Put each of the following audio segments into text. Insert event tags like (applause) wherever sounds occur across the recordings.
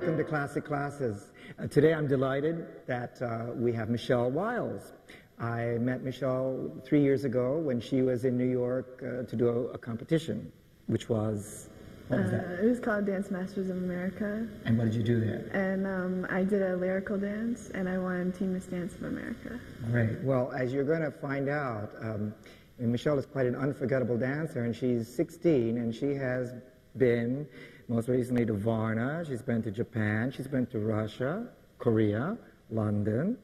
welcome to Classic Classes. Uh, today I'm delighted that uh, we have Michele Wiles. I met Michele three years ago when she was in New York uh, to do a, a, competition, which was, what was that? Uh, it was called Dance Masters of America. And what did you do there? And um, I did a lyrical dance, and I won Teen Miss Dance of America. Great. Well, as you're going to find out, um, Michele is quite an unforgettable dancer, and she's 16, and she has been most recently to Varna. She's been to Japan. She's been to Russia, Korea, London,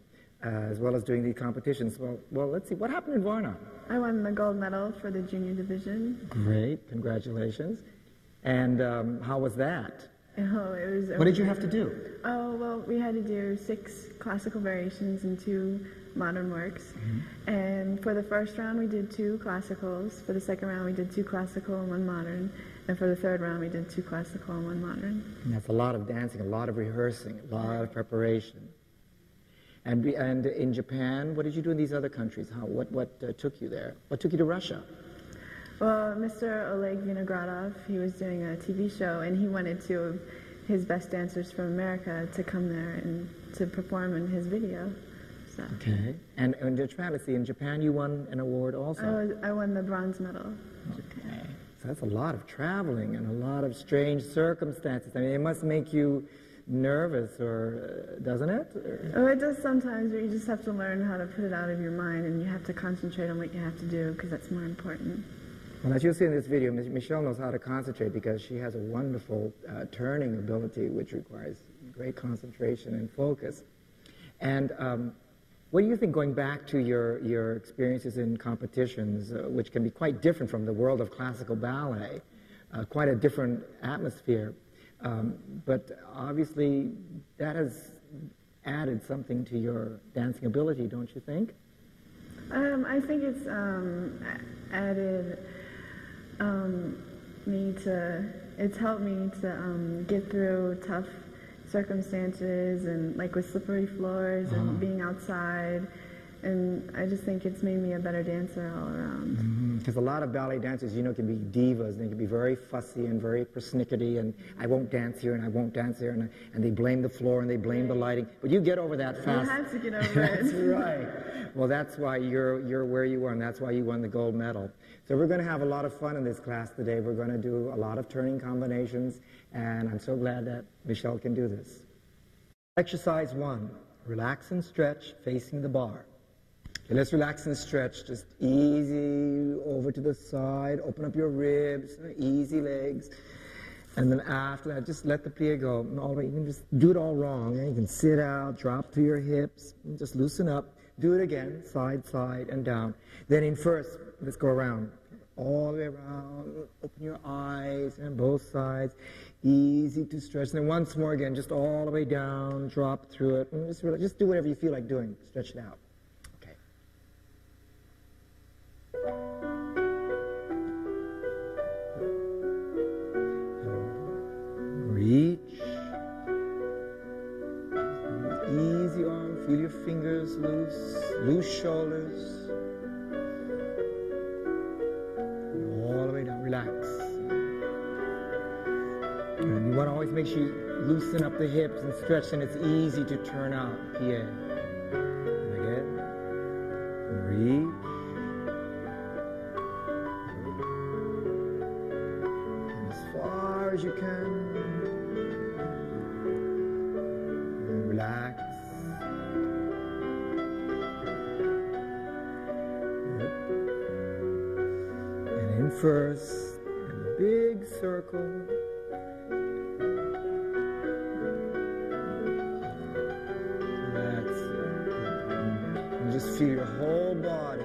uh, as well as doing the competitions. Well, well, let's see. What happened in Varna? I won the gold medal for the junior division. Great. Congratulations. And um, how was that? Oh, it was. What did you have to do? Oh, well, we had to do six classical variations and two modern works. Mm-hmm. And for the first round, we did two classicals. For the second round, we did two classical and one modern. And for the third round, we did two classical and one modern. And that's a lot of dancing, a lot of rehearsing, a lot of preparation. And, and in Japan, what did you do in these other countries? How, what what uh, took you there? What took you to Russia? Well, Mr. Oleg Vinogradov, he was doing a TV show, and he wanted two of his best dancers from America to come there and to perform in his video. So. Okay. And, in Japan, see, in Japan you won an award also. I, was, I won the bronze medal. Okay. That's a lot of traveling and a lot of strange circumstances. I mean, it must make you nervous, or uh, doesn't it? Or? Oh, it does sometimes, but you just have to learn how to put it out of your mind, and you have to concentrate on what you have to do because that's more important. Well, as you'll see in this video, Michele knows how to concentrate because she has a wonderful uh, turning ability, which requires great concentration and focus. And um, what do you think, going back to your, your experiences in competitions, uh, which can be quite different from the world of classical ballet, uh, quite a different atmosphere, um, but obviously that has added something to your dancing ability, don't you think? Um, I think it's um, added um, me to, it's helped me to um, get through tough circumstances and like with slippery floors uh-huh. and being outside. And I just think it's made me a better dancer all around. Because mm-hmm. a lot of ballet dancers, you know, can be divas. They can be very fussy and very persnickety, and I won't dance here and I won't dance here, and, I, and they blame the floor and they blame the lighting. But you get over that fast. You have to get over (laughs) it. that's right. Well, that's why you're, you're where you are, and that's why you won the gold medal. So we're going to have a lot of fun in this class today. We're going to do a lot of turning combinations, and I'm so glad that Michele can do this. Exercise one, relax and stretch facing the barre. Okay, let's relax and stretch, just easy over to the side, open up your ribs, easy legs. And then after that, just let the plie go. All right, you can just do it all wrong. You can sit out, drop to your hips, just loosen up. Do it again, side, side, and down. Then in first, let's go around. All the way around. Open your eyes and both sides. Easy to stretch. And then once more again, just all the way down, drop through it. And just, just do whatever you feel like doing. Stretch it out. Reach. Easy arm. Feel your fingers loose. Loose shoulders. All the way down, relax. And you want to always make sure you loosen up the hips and stretch, and it's easy to turn out. And again, reach. First in a big circle. That's it. And just feel your whole body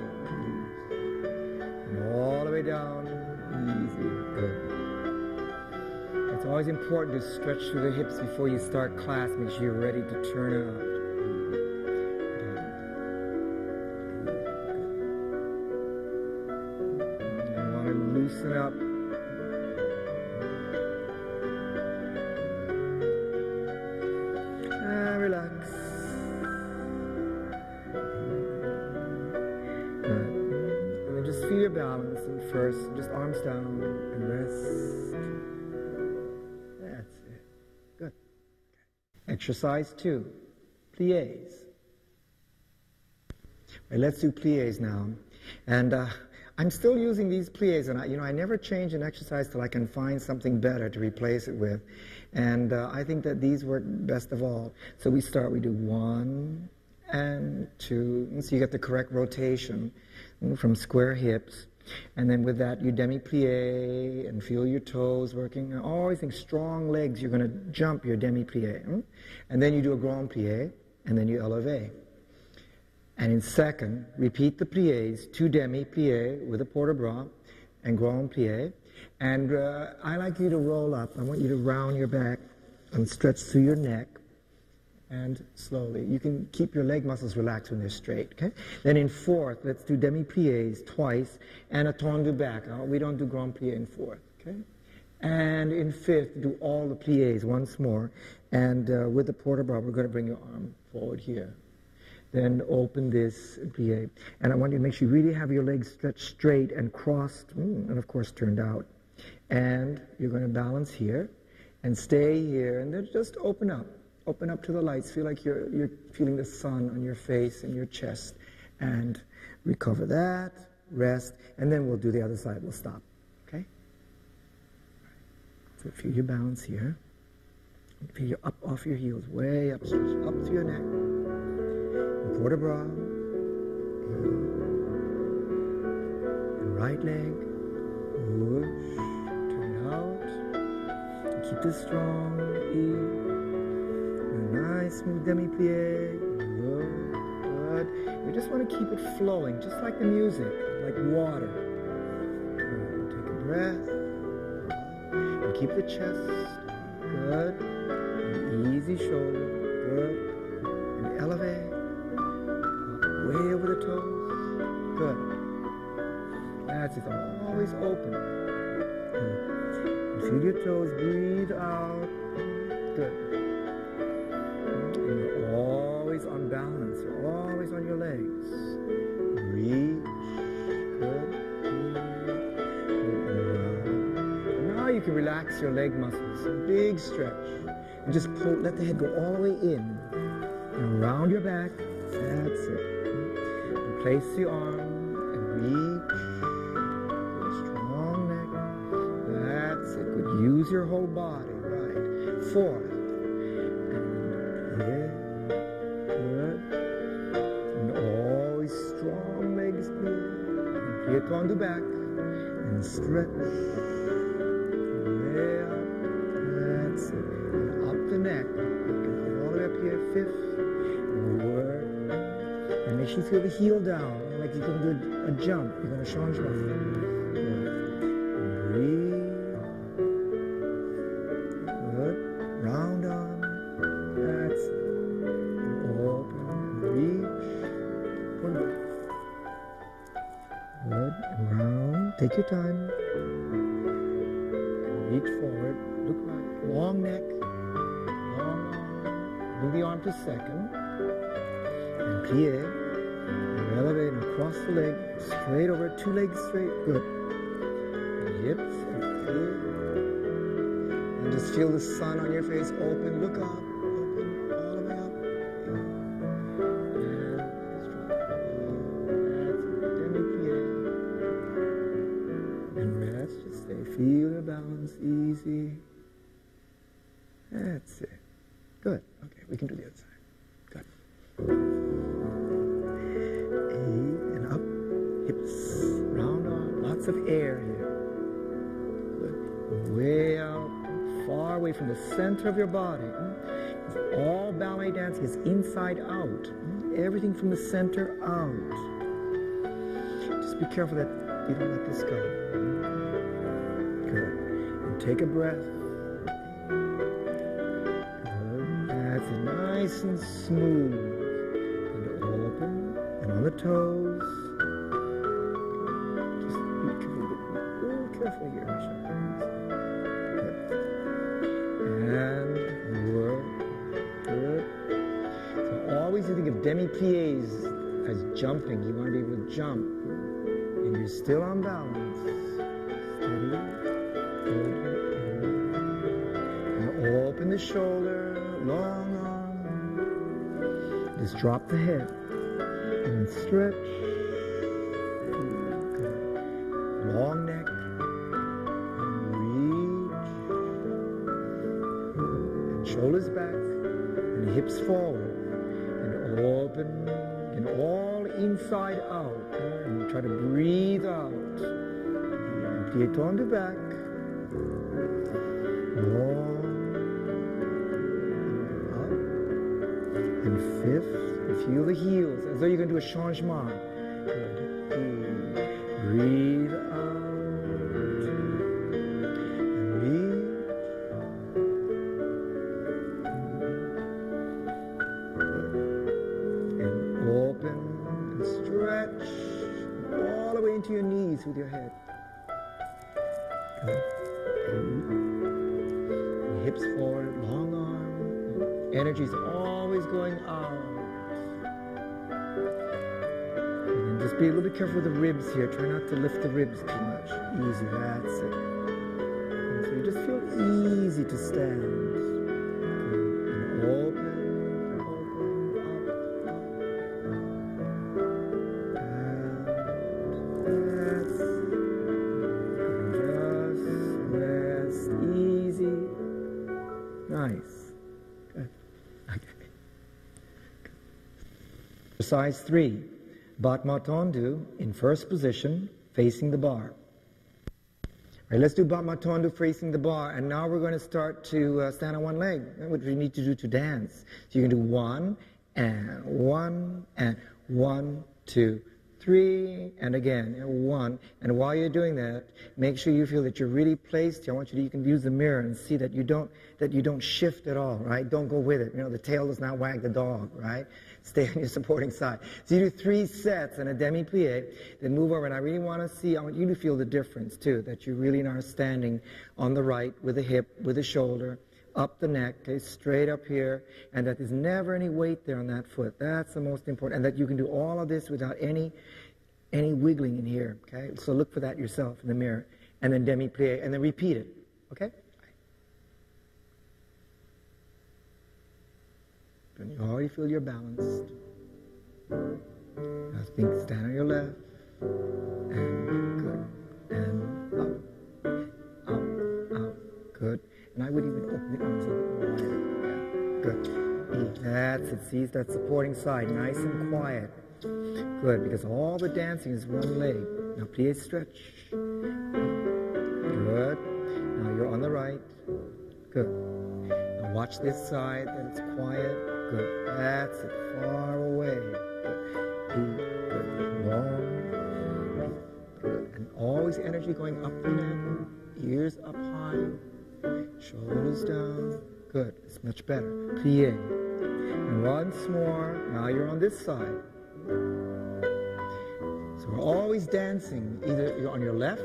and all the way down, easy, good. It's always important to stretch through the hips before you start class. Make sure you're ready to turn out. Up. Ah, relax. And then just feel your balance and first, just arms down and rest. That's it. Good. Exercise two, plies. Right, let's do plies now. And uh, I'm still using these plies, and I, you know, I never change an exercise till I can find something better to replace it with. And uh, I think that these work best of all. So we start, we do one and two, and so you get the correct rotation from square hips. And then with that, you demi-plie and feel your toes working. I always think strong legs, you're going to jump your demi-plie. Hmm? And then you do a grand plie, and then you elevate. And in second, repeat the plies, two demi-plie with a port de bras and grand plie. And uh, I like you to roll up. I want you to round your back and stretch through your neck and slowly. You can keep your leg muscles relaxed when they're straight, okay? Then in fourth, let's do demi-plies twice and a tourne du bec. Uh, we don't do grand plie in fourth, okay? And in fifth, do all the plies once more. And uh, with the port de bras, we're going to bring your arm forward here. Then open this plie. And I want you to make sure you really have your legs stretched straight and crossed, mm, and of course turned out. And you're going to balance here and stay here. And then just open up. Open up to the lights. Feel like you're, you're feeling the sun on your face and your chest. And recover that. Rest. And then we'll do the other side. We'll stop. Okay? So feel your balance here. Feel your up off your heels. Way up. Up to your neck. De bras. And right leg. Push. Turn out. Keep this strong. E. Nice smooth demi-plie. Good. We just want to keep it flowing, just like the music, like water. Take a breath. And keep the chest. Good. And easy shoulder. Good. And elevate. Way over the toes. Good. That's it. Always open. Hmm. And feel your toes. Breathe out. Good. You're always on balance. You're always on your legs. Reach. Good. Good. Now you can relax your leg muscles. Big stretch. And just pull, let the head go all the way in. And around your back. That's it. And place the arm and reach. Strong neck. That's it. Good. Use your whole body. Right. Four. Good. And always strong legs here. Here on the back. And stretch. You feel the heel down. Like you're going to do a jump. You're going to change Breathe. Good. Round. That's it. Open, reach, pull. Good, round. Take your time. Reach forward. Look right. Long neck. Long arm. Move the arm to second. And plie. And and cross the leg. Straight over. Two legs straight. Good. Hips and. And just feel the sun on your face. Open. Look up. Open. All the way up. And rest, just stay. Feel your balance, away from the center of your body. All ballet dancing is inside out. Everything from the center out. Just be careful that you don't let this go. Good. And take a breath. Good. That's. Nice and smooth. And open. And on the toes. Just be careful. Real careful here, always think of demi-pieds as jumping. You want to be able to jump. And you're still on balance. Steady. Open. Now open the shoulder. Long arm. Just drop the head. And stretch. Inside out. And try to breathe out. Empty it on the back. Long. Up. And fifth. Feel the heels as though you're going to do a changement. Careful with the ribs here. Try not to lift the ribs too much. Easy, that's it. And so you just feel easy to stand. And open. And just easy. Nice. Good. Exercise three, Battement tendu in first position, facing the barre. Right, let's do Battement tendu facing the barre, and now we're going to start to uh, stand on one leg, which we need to do to dance. So you can do one, and one, and one, two, three, and again, and one. And while you're doing that, make sure you feel that you're really placed. I want you to, you can use the mirror and see that you don't, that you don't shift at all, right? Don't go with it. You know, the tail does not wag the dog, right? Stay on your supporting side. So you do three sets and a demi-plie, then move over. And I really want to see, I want you to feel the difference too, that you really are standing on the right with the hip, with the shoulder, up the neck, okay, straight up here, and that there's never any weight there on that foot. That's the most important. And that you can do all of this without any any wiggling in here, okay? So look for that yourself in the mirror. And then demi-plie, and then repeat it, okay? And you already feel you're balanced. Now think, stand on your left, and good, and up, up, up, good. And I would even open the arms wider. Good. That's it. See that supporting side, nice and quiet. Good, because all the dancing is one leg. Now please stretch. Good. Now you're on the right. Good. Now watch this side, that it's quiet. Good. That's it. Far away. And always energy going up the neck. Ears up high. Shoulders down. Good. It's much better. Plie. And once more. Now you're on this side. So we're always dancing. Either you're on your left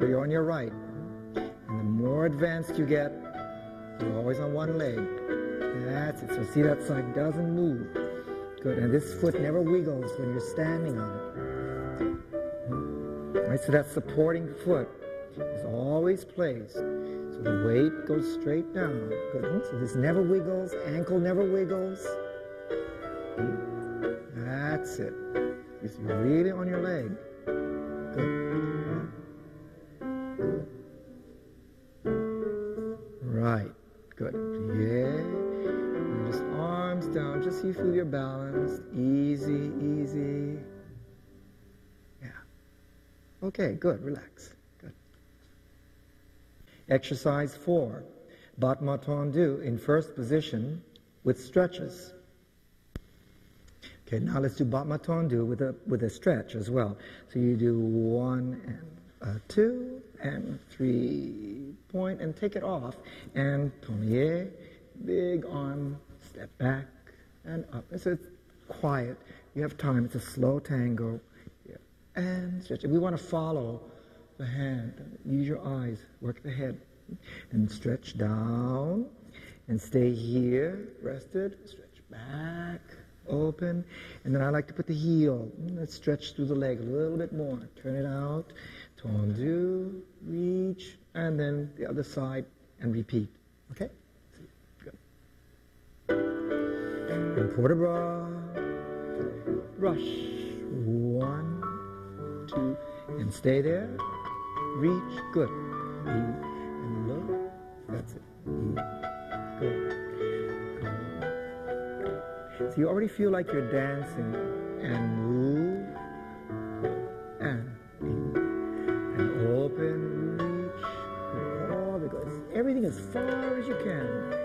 or you're on your right. And the more advanced you get, you're always on one leg. That's it. So see that side doesn't move. Good. And this foot never wiggles when you're standing on it. Right? So that supporting foot is always placed. So the weight goes straight down. Good. So this never wiggles. Ankle never wiggles. That's it. If you're really on your leg. Good. Right. Good. Yeah. Down, just so you feel your balance. Easy, easy. Yeah. Okay, good. Relax. Good. Exercise four. Battement tendu in first position with stretches. Okay, now let's do Battement tendu with a with a stretch as well. So you do one and uh, two and three point and take it off and premier, big arm, step back and up. And So it's quiet. You have time. It's a slow tango. And stretch. We want to follow the hand. Use your eyes. Work the head and stretch down and stay here, rested. Stretch back open, and then I like to put the heel, let's stretch through the leg a little bit more. Turn it out, tendu, reach, and then the other side, and repeat. Okay? And de bras, rush. One, two, and stay there. Reach, good. And look, that's it. Good. So you already feel like you're dancing and move and and open, reach, all good. Everything as far as you can.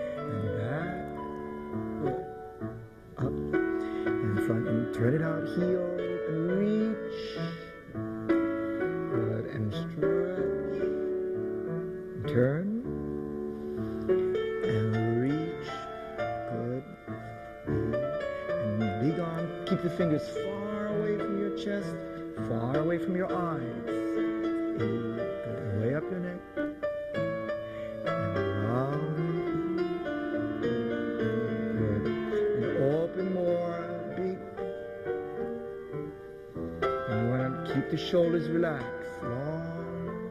The shoulders relax. Long.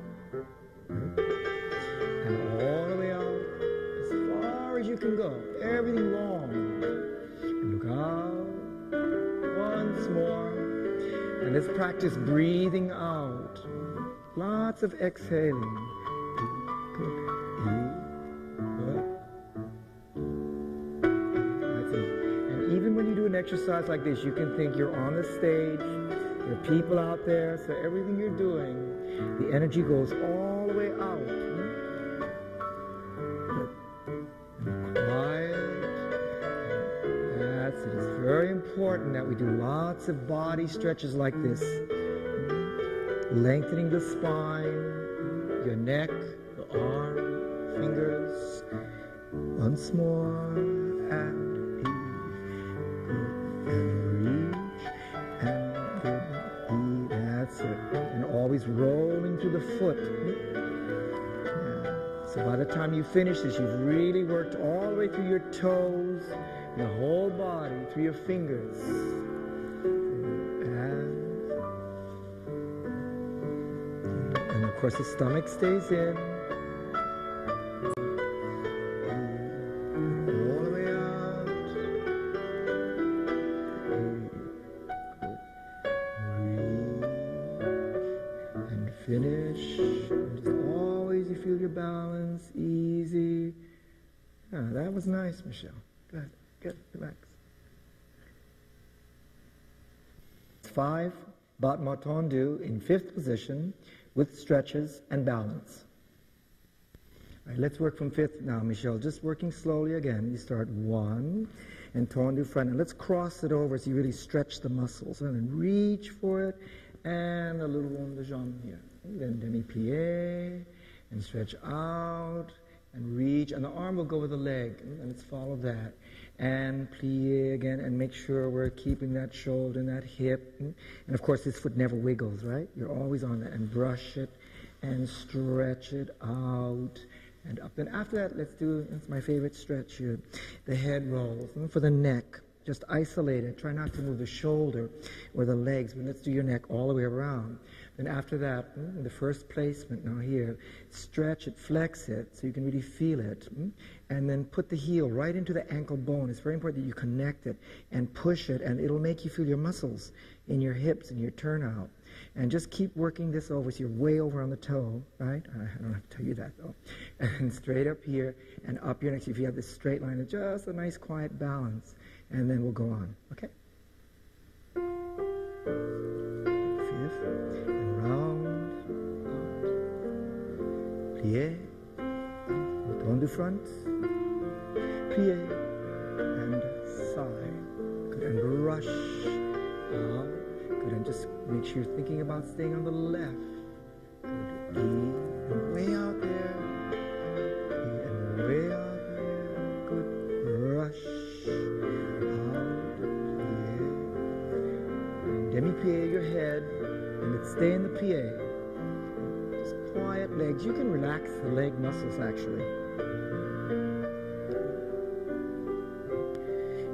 And all the way out. As far as you can go. Everything long. And look out. Once more. And let's practice breathing out. Lots of exhaling. And even when you do an exercise like this, you can think you're on the stage, are people out there, so everything you're doing, the energy goes all the way out. Quiet. That's it. It's very important that we do lots of body stretches like this. Lengthening the spine, your neck, the arm, fingers. Once more and heave. Good. Always rolling through the foot. So by the time you finish this, you've really worked all the way through your toes, your whole body, through your fingers. And, and of course, the stomach stays in. Finish. Always you feel your balance, easy. Ah, that was nice, Michele. Good, good, relax. Five, Battement tendu in fifth position with stretches and balance. All right, let's work from fifth now, Michele. Just working slowly again. You start one and tendu front. And let's cross it over so you really stretch the muscles. And then reach for it. And a little rond de jambe here. Then demi plie. And stretch out. And reach. And the arm will go with the leg. And let's follow that. And plie again. And make sure we're keeping that shoulder and that hip. And of course, this foot never wiggles, right? You're always on that. And brush it. And stretch it out and up. And after that, let's do, that's my favorite stretch here, the head rolls. And for the neck, just isolate it. Try not to move the shoulder or the legs, but let's do your neck all the way around. Then after that, mm, the first placement now here, stretch it, flex it, so you can really feel it. mm, And then put the heel right into the ankle bone. It's very important that you connect it and push it, and it'll make you feel your muscles in your hips and your turnout. And just keep working this over so you're way over on the toe, right? I don't have to tell you that though. (laughs) And straight up here and up your neck. If you have this straight line, just a nice quiet balance. And then we'll go on, okay? Fifth, and round, out. Plie, on the front, plie, and side. Good, and brush out. Good, and just make sure you're thinking about staying on the left. Good, E, and way out there. E, and way out there. Good, brush out. Plie. And demi plie your head, stay in the plie. Just quiet legs. You can relax the leg muscles actually.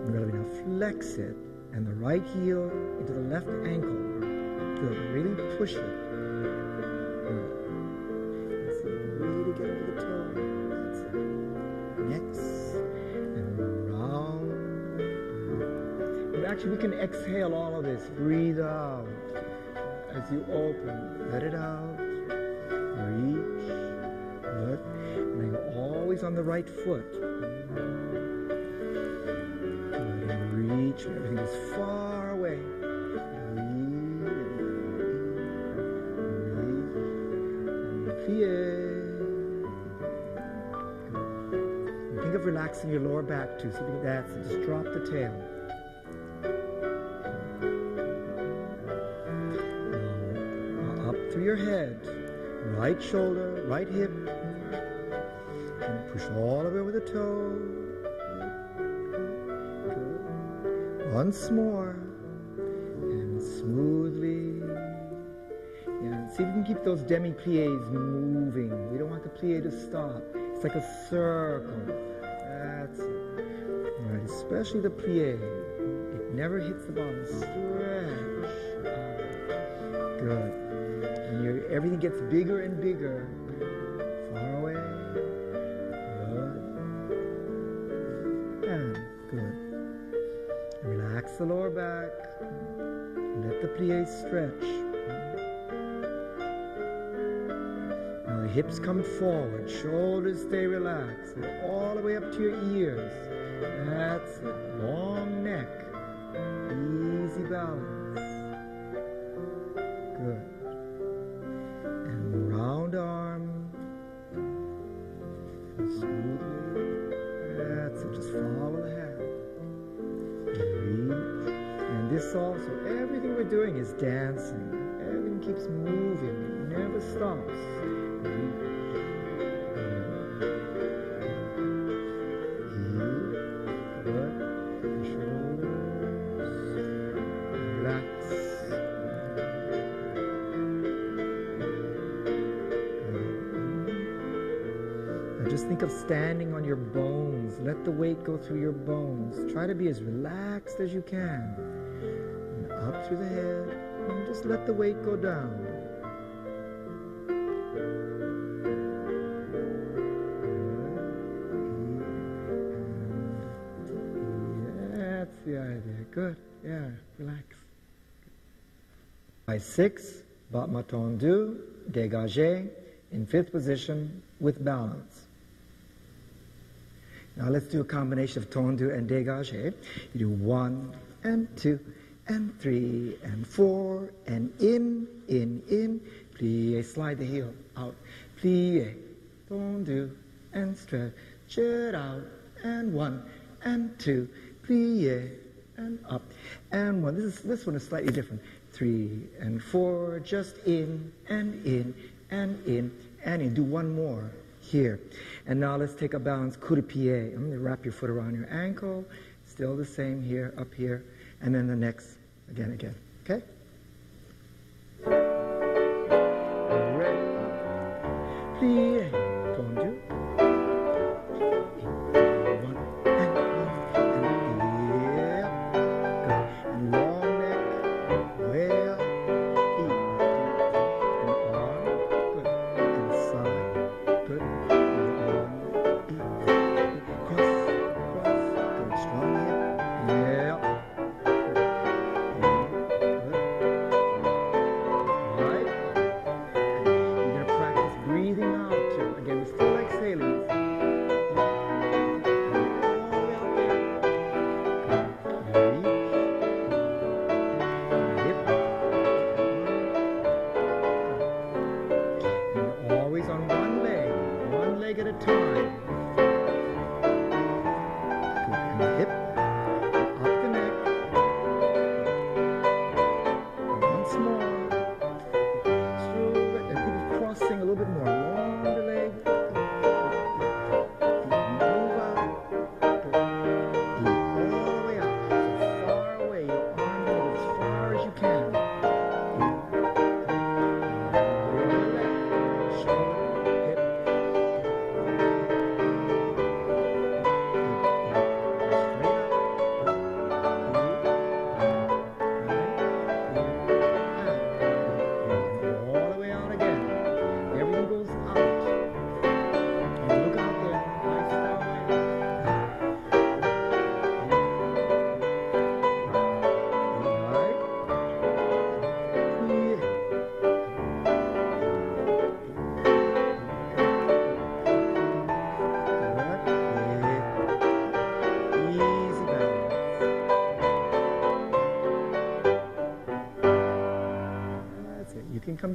You're going to now flex it and the right heel into the left ankle. Good. Really push it. And. Actually we can exhale all of this. Breathe as you open. Let it out. Reach. Good. And then you're always on the right foot. Reach. Everything is far away. Think of relaxing your lower back too. So that's it. Just drop the tail. Right shoulder, right hip, and push all the way over the toe. Once more, and smoothly. Yeah, see if you can keep those demi plies moving. We don't want the plie to stop. It's like a circle. That's it. All right, especially the plie. It never hits the bottom. Stretch. Good. Everything gets bigger and bigger. Far away. And ah, good. Relax the lower back. Let the plie stretch. Now the hips come forward, shoulders stay relaxed, all the way up to your ears. That's it. Of standing on your bones. Let the weight go through your bones. Try to be as relaxed as you can. And up through the head. And just let the weight go down. That's the idea. Good. Yeah, relax. By six, battement tendu, dégagé, in fifth position with balance. Now let's do a combination of tendu and dégagé. You do one and two and three and four and in, in, in. Plie, slide the heel out. Plie, tendu and stretch it out. And one and two. Plie and up. And one. This, is, this one is slightly different. Three and four, just in and in and in and in. Do one more here. And now let's take a balance coup de pied. I'm going to wrap your foot around your ankle. Still the same here, up here. And then the next, again, again. Okay? Plie.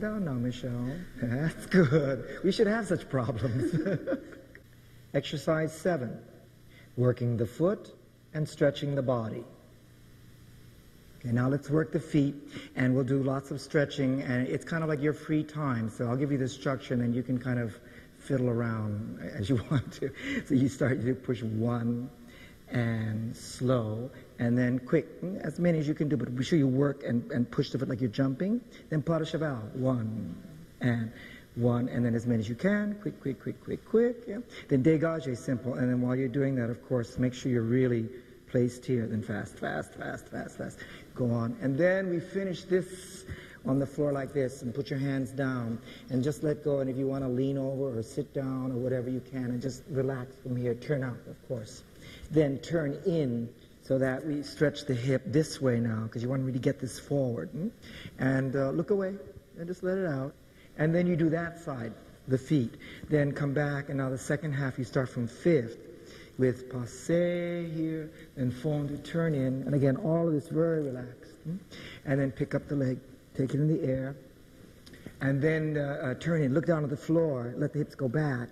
Down now, Michele. (laughs) That's good. We should have such problems. (laughs) Exercise seven working the foot and stretching the body. Okay, now let's work the feet, and we'll do lots of stretching, and it's kind of like your free time. So I'll give you the structure, and then you can kind of fiddle around (laughs) as you want to. So you start to push one and slow, and then quick, as many as you can do, but be sure you work and, and push the foot like you're jumping. Then pas de cheval, one and one, and then as many as you can, quick, quick, quick, quick, quick. Yeah. Then dégage, simple, and then while you're doing that, of course, make sure you're really placed here. Then fast, fast, fast, fast, fast. Go on, and then we finish this on the floor like this, and put your hands down, and just let go. And if you want to lean over or sit down or whatever you can, and just relax from here. Turn out, of course. Then turn in so that we stretch the hip this way now, because you want me to get this forward. Hmm? And uh, look away, and just let it out. And then you do that side, the feet. Then come back, and now the second half you start from fifth with passe here, then fond to turn in. And again, all of this very relaxed. Hmm? And then pick up the leg, take it in the air, and then uh, uh, turn in. Look down at the floor, let the hips go back.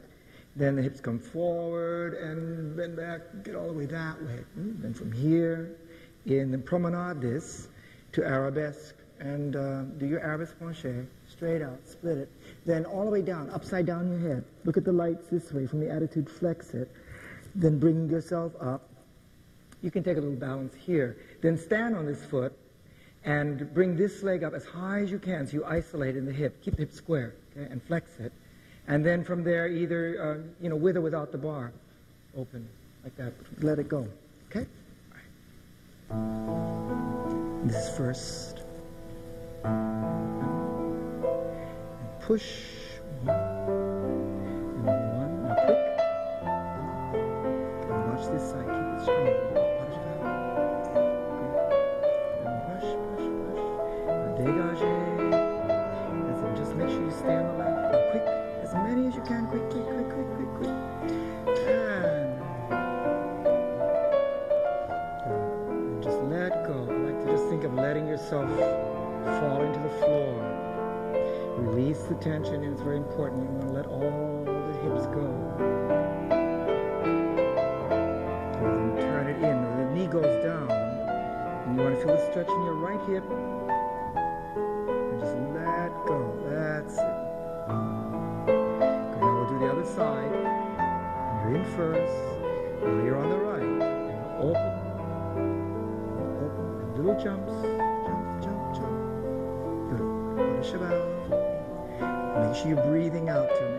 Then the hips come forward and bend back, get all the way that way. Hmm? Then from here, in the promenade this to arabesque, and uh, do your arabesque penché straight out, split it. Then all the way down, upside down your head. Look at the lights this way, from the attitude, flex it. Then bring yourself up. You can take a little balance here. Then stand on this foot and bring this leg up as high as you can so you isolate in the hip. Keep the hip square okay, and flex it. And then from there, either, uh, you know, with or without the barre, open like that. Let it go. Okay? This first push. One. And one. Now quick. And watch this side. Keep it strong. The tension, and it's very important. You want to let all the hips go. And then turn it in. The knee goes down. And you want to feel the stretch in your right hip. And just let go. That's it. Good. Now we'll do the other side. You're in first. Now you're on the right. And open. Open. And little jumps. Jump, jump, jump. Good. Cheval. You're breathing out too, Michele.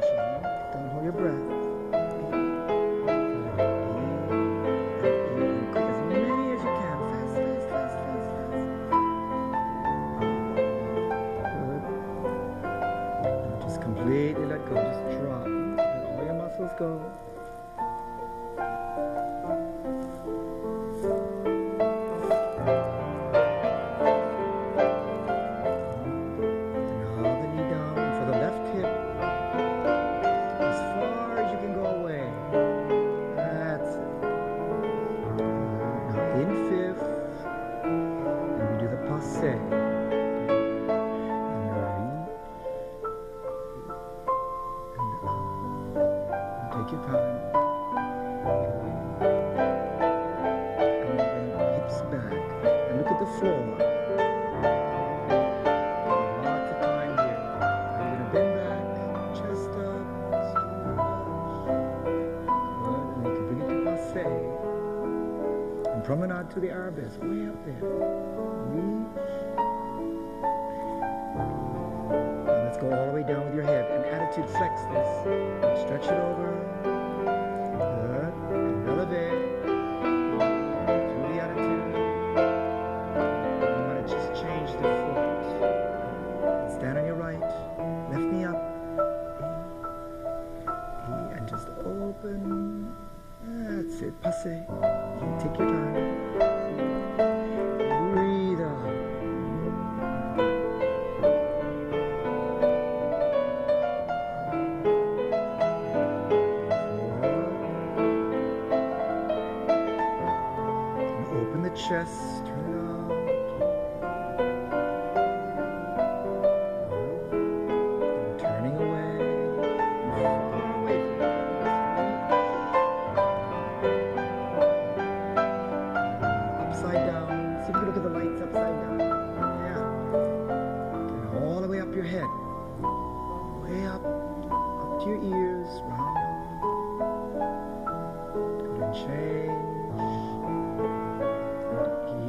Change.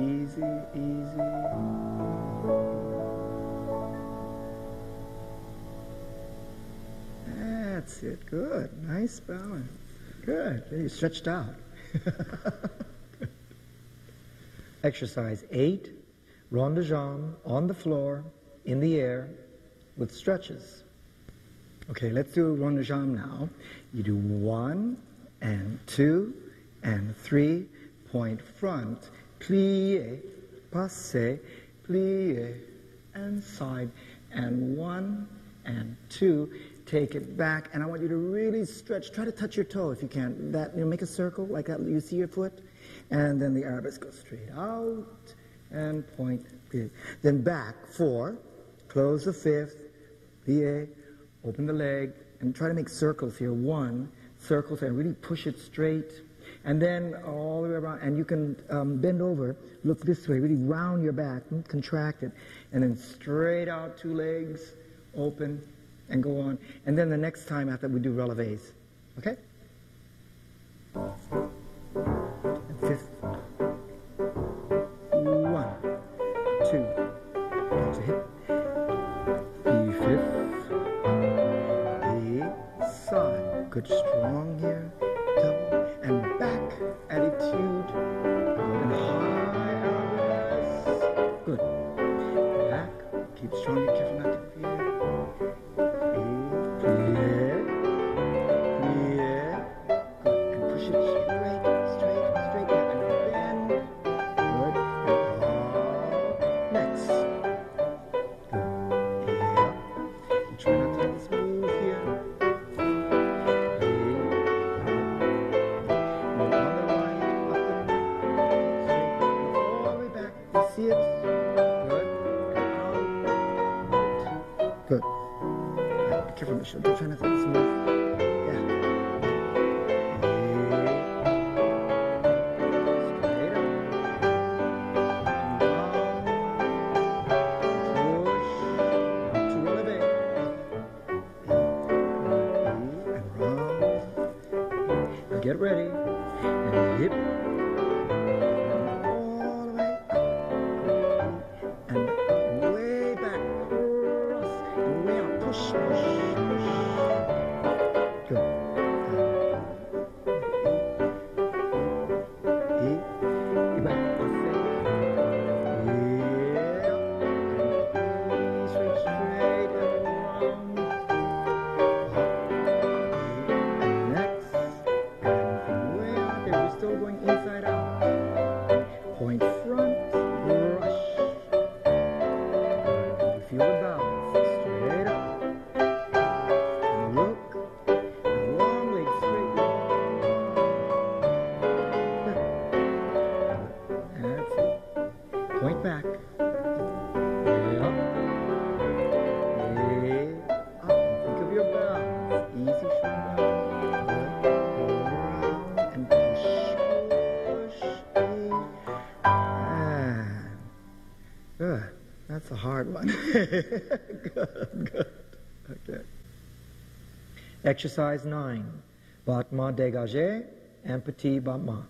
Easy, easy. That's it. Good. Nice balance. Good. You stretched out. (laughs) Exercise eight, rond de jambe on the floor, in the air, with stretches. Okay, let's do rond de jambe now. You do one and two and three, point front, plie, passe, plie, and side, and one and two. Take it back, and I want you to really stretch. Try to touch your toe if you can. That you know, make a circle like that. You see your foot, and then the arabesque goes straight out and point. Then back four. Close the fifth. Plie. Open the leg and try to make circles here. One circles and really push it straight. And then all the way around, and you can um, bend over, look this way, really round your back, contract it, and then straight out two legs, open, and go on. And then the next time after we do releves. Okay? And fifth. One, two, to hip. The fifth. The side. Good, strong here. Good, good. Okay. Exercise nine. Battement dégagé and petit battement.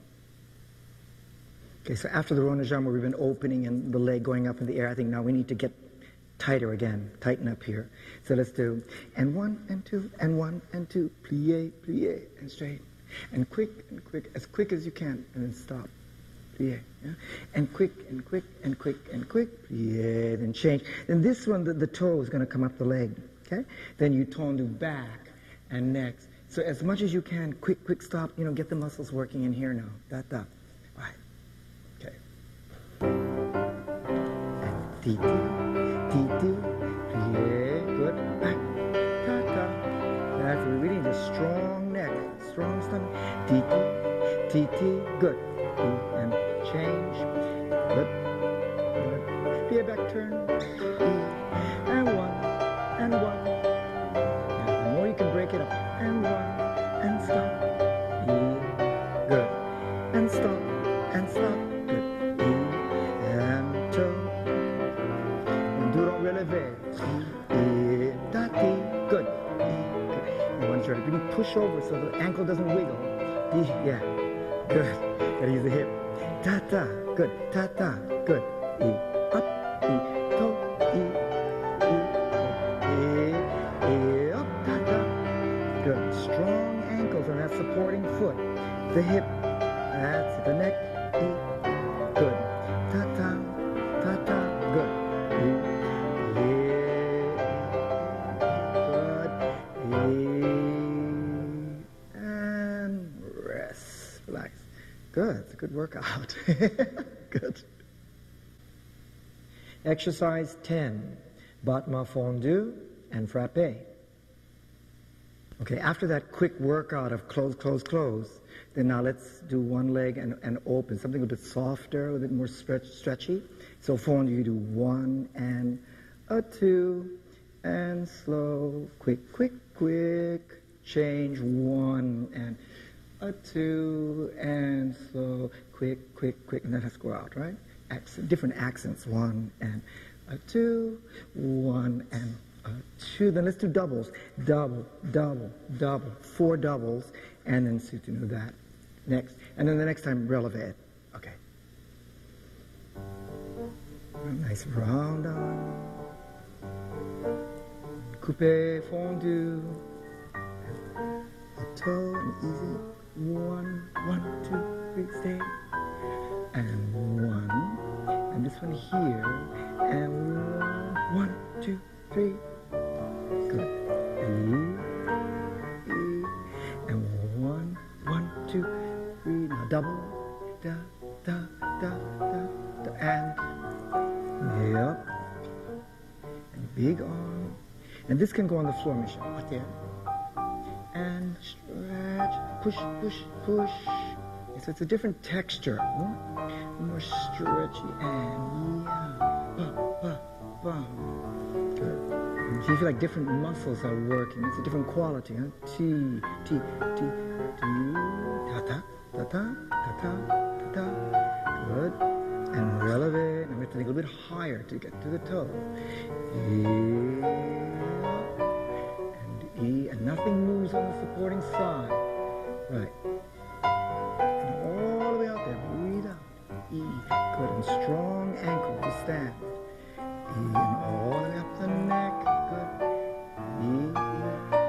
Okay, so after the de where we've been opening and the leg going up in the air, I think now we need to get tighter again, tighten up here. So let's do, and one, and two, and one, and two, plie, plie, and straight. And quick, and quick, as quick as you can, and then stop. Plie, yeah? And quick, and quick, and quick, and quick, plie, then change. Then this one, the, the toe is going to come up the leg, okay? Then you to back and next. So as much as you can, quick, quick stop, you know, get the muscles working in here now. Da, da. Right. Okay. T, T, T, plie, good. Back, ta, ta. That's we really need a strong neck, strong stomach. T, T, T, good. Change. Good. Good. Be a back turn. And one, and one. And the more you can break it up. And one, and stop. E, good. And stop, and stop. Good. E, and toe. And do relevé. relevé. E. Good. E, good. You want to try to push over so the ankle doesn't wiggle. Di, yeah. Good. Gotta use the hip. Ta ta. Good. Ta ta. Good. E, up. E. E, e, e, e, up. Ta ta. Good. Strong ankles on that supporting foot. The hip. That's. The neck. Workout. (laughs) good. Exercise 10. Battement fondu and frappe. Okay, after that quick workout of close, close, close, then now let's do one leg and, and open, something a bit softer, a bit more stretch, stretchy. So fondu, you do one and a two, and slow, quick, quick, quick, change one and a two, and slow, quick, quick, quick, and then let's go out, right? Accent, different accents, one and a two, one and a two. Then let's do doubles, double, double, double, four doubles, and then do that next. And then the next time, releve. Okay. Nice round on. Coupe fondu. A toe easy. One, one, two, three, stay. And one. And this one here. And one, one, two, three. Good. E, E. And one, one, two, three. Now double. Da, da, da, da, da. And yep. And big arm. And this can go on the floor, Michele. Right there. And stretch. Push, push, push. So it's a different texture. More, more stretchy. And yeah. Good. And you feel like different muscles are working. It's a different quality, huh? T, T, T, T, ta ta, ta ta, ta ta, ta ta. Good. And releve. Now we have to think a little bit higher to get to the toe. E, and E, and nothing moves on the supporting side. Right. And all the way out there. Breathe out. E. Good. And strong ankle to stand. E. And all the way up the neck. Good. E. E. E.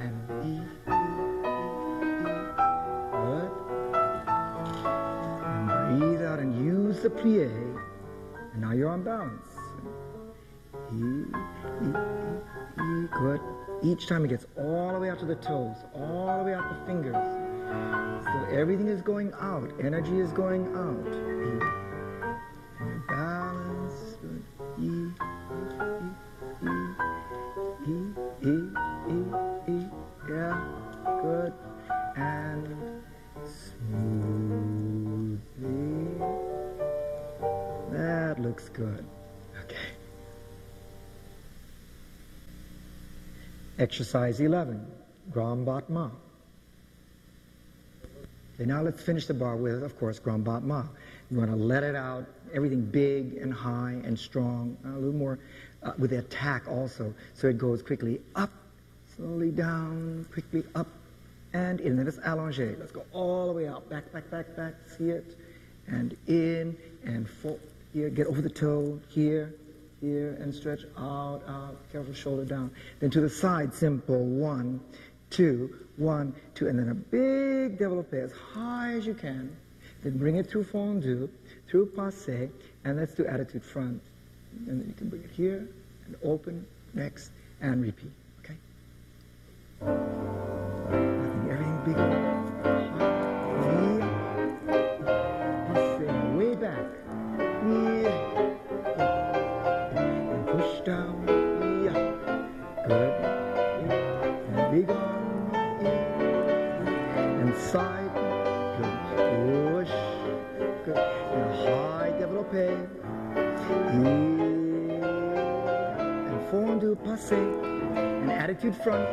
And. E. E. E. Good. And breathe out and use the plie. And now you're on balance. E, E, E, E. Good. Each time it gets all the way out to the toes, all the way out the fingers. So everything is going out. Energy is going out. E. And you're balanced. Good. E, E, E, E, E, E, E. Yeah. Good. And smoothly. That looks good. Exercise 11, Grand Battement. Okay, now let's finish the bar with, of course, Grand Battement. You want to let it out, everything big and high and strong, a little more uh, with the attack also, so it goes quickly up, slowly down, quickly up, and in. Then let's allonger. Let's go all the way out, back, back, back, back, see it, and in, and full, here, get over the toe, here, here, and stretch out, out, careful shoulder down. Then to the side, simple, one, two, one, two, and then a big develope as high as you can. Then bring it through fondu, through passe, and let's do attitude front. And then you can bring it here, and open, next, and repeat, okay? Everything big. Way back. Passé. And attitude front.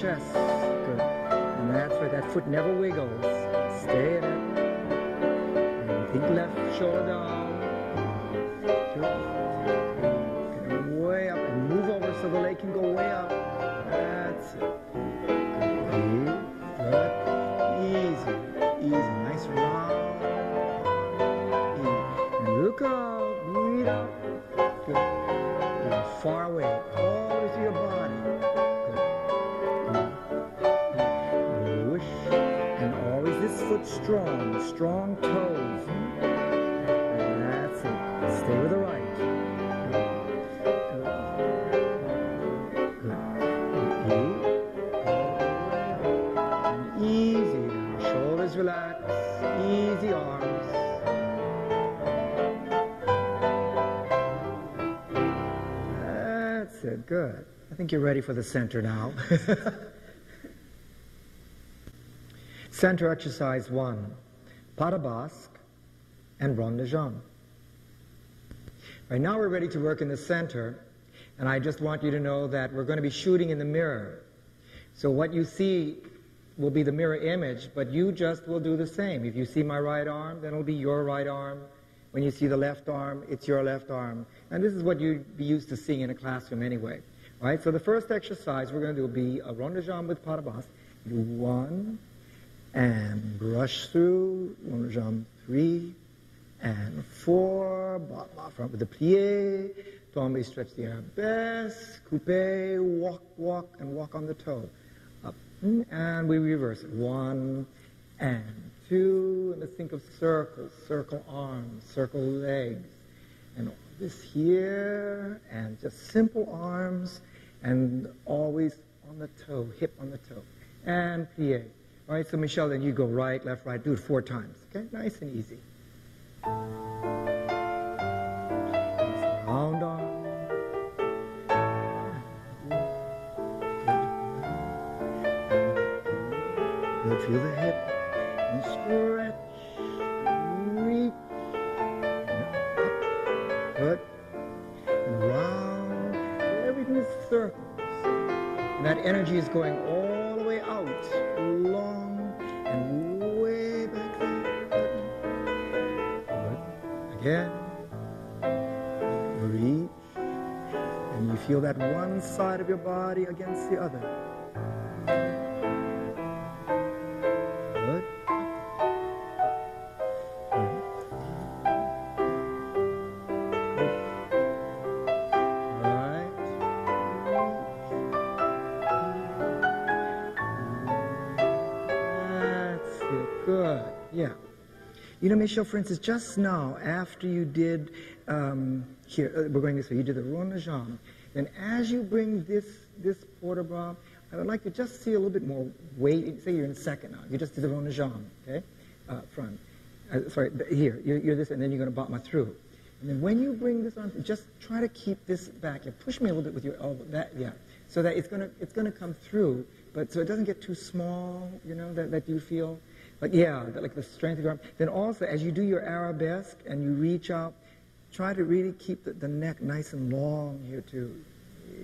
Chest. Good. And that's where That foot never wiggles. Stay in it. And think left shoulder down. And way up and move over so the leg can go way up. That's it. Good. I think you're ready for the center now. (laughs) center exercise one. Pas de basque and rond de. Right now we're ready to work in the center, and I just want you to know that we're going to be shooting in the mirror. So what you see will be the mirror image, but you just will do the same. If you see my right arm, then it'll be your right arm. When you see the left arm, it's your left arm. And this is what you'd be used to seeing in a classroom anyway. Right, so the first exercise we're going to do will be a rond de jambe with pas de basque. Do one, and brush through, rond de jambe three, and four, bas, bas, front with the plie, tombe, stretch the arabesque, coupe, walk, walk, and walk on the toe. Up, and we reverse it. One, and two, and let's think of circles, circle arms, circle legs, and this here, and just simple arms, and always on the toe, hip on the toe, and plie. All right, so Michele, then you go right, left, right, do it four times, okay? Nice and easy. Round arm. Good. Feel the hip and stretch, good, round. Everything is circles. And that energy is going all the way out, long and way back there. Good. Again. Reach. And you feel that one side of your body against the other. Michele, for instance, just now, after you did, um, here, uh, we're going this way, you did the de jambe. And as you bring this, this port bras, I would like to just see a little bit more weight. Say you're in second now. You just did the de jambe, okay? Uh, front. Uh, sorry, here, you're, you're this, and then you're going to bottom through. And then when you bring this on, just try to keep this back. You push me a little bit with your elbow. That, yeah. So that it's going to, it's to come through, but so it doesn't get too small, you know, that, that you feel. But yeah, like the strength of your arm. Then also, as you do your arabesque and you reach out, try to really keep the, the neck nice and long here too.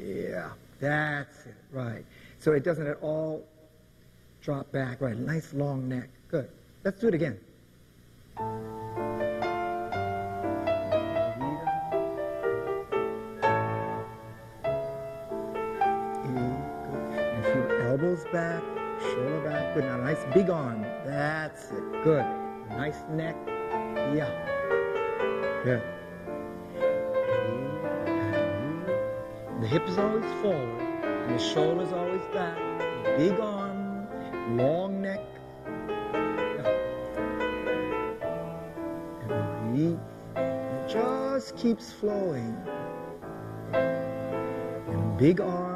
Yeah, that's it, right. So it doesn't at all drop back, right. Nice long neck. Good. Let's do it again. Mm, and feel elbows back, shoulder back. Good. Now, nice big arm. That's it. Good. Nice neck. Yeah. Good. The hip is always forward, and the shoulder is always back. Big arm, long neck. And. It just keeps flowing. Big arm,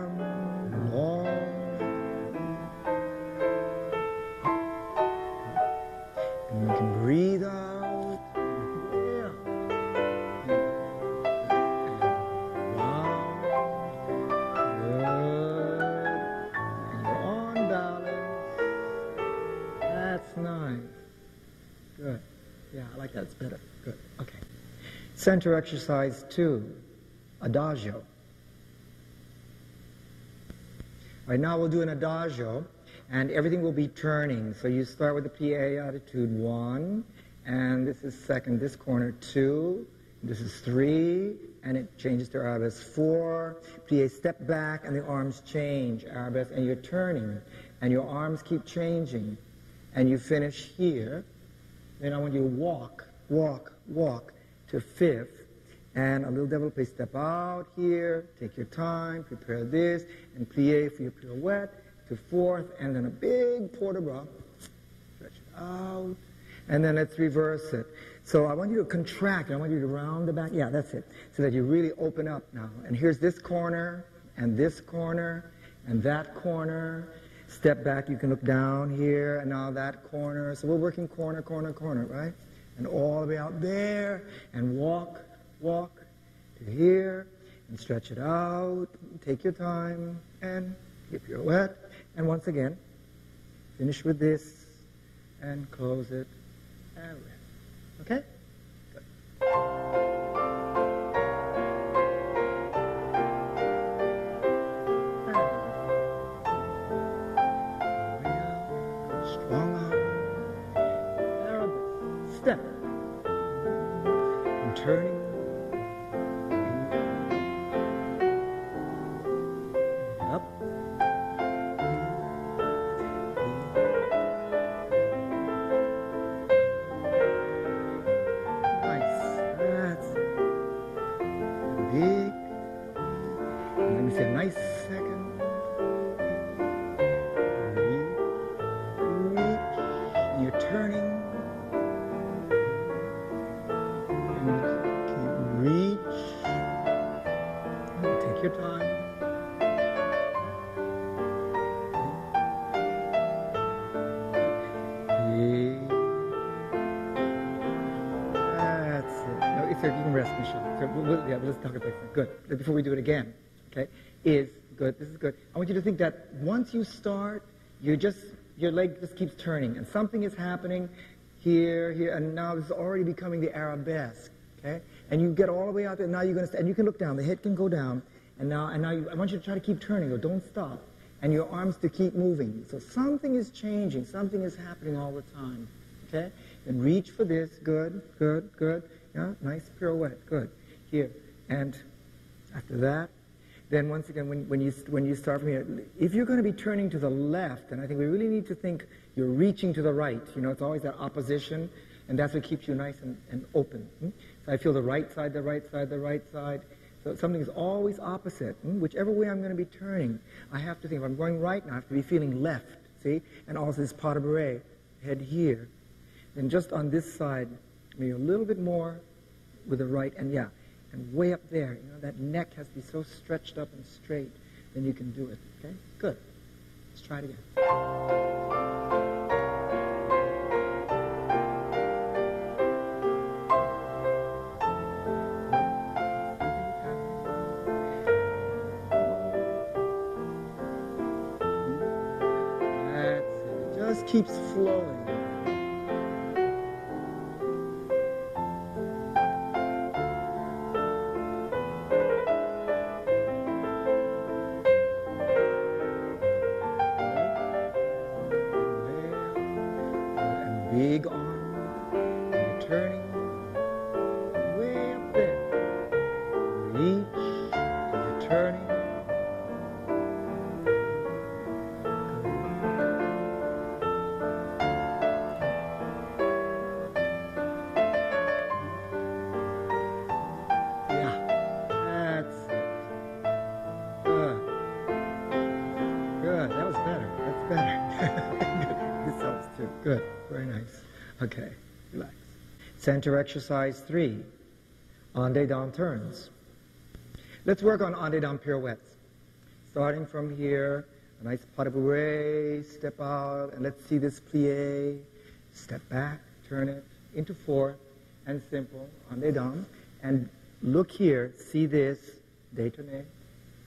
Center exercise two, adagio. Right, now we'll do an adagio, and everything will be turning. So you start with the PA attitude one, and this is second, this corner two, this is three, and it changes to arabesque four. PA step back, and the arms change, arabesque, and you're turning, and your arms keep changing, and you finish here. Then I want you to walk, walk, walk to fifth, and a little développé step out here, take your time, prepare this, and plie for your pirouette to fourth, and then a big port de bras, stretch it out, and then let's reverse it. So I want you to contract, I want you to round the back, yeah, that's it, so that you really open up now. And here's this corner, and this corner, and that corner, step back, you can look down here, and now that corner, so we're working corner, corner, corner, right? And all the way out there and walk, walk to here and stretch it out. Take your time and keep your pirouette. And once again, finish with this and close it and. Okay? Good. Good. Before we do it again, okay? Is good. This is good. I want you to think that once you start, you just your leg just keeps turning, and something is happening here, here, and now this is already becoming the arabesque. Okay? And you get all the way out there. Now you're going to, and you can look down. The head can go down, and now, and now you, I want you to try to keep turning. Or don't stop, and your arms to keep moving. So something is changing. Something is happening all the time. Okay? And reach for this. Good, good, good. Yeah, nice pirouette. Good. Here, and after that, then once again, when, when, you, when you start from here, if you're going to be turning to the left, and I think we really need to think you're reaching to the right. You know, it's always that opposition, and that's what keeps you nice and, and open. hmm? So I feel the right side, the right side, the right side. So something is always opposite. hmm? Whichever way I'm going to be turning, I have to think, if I'm going right now, I have to be feeling left, see? And also this pas de bourrée, head here. And just on this side, maybe a little bit more with the right, and yeah, and way up there, you know, that neck has to be so stretched up and straight, then you can do it. Okay? Good. Let's try it again. Center exercise three. Dedans turns. Let's work on dedans pirouettes. starting from here, a nice pas de bourrée, step out, and let's see this plie, step back, turn it into four, and simple, the dame, and look here, see this, détourné,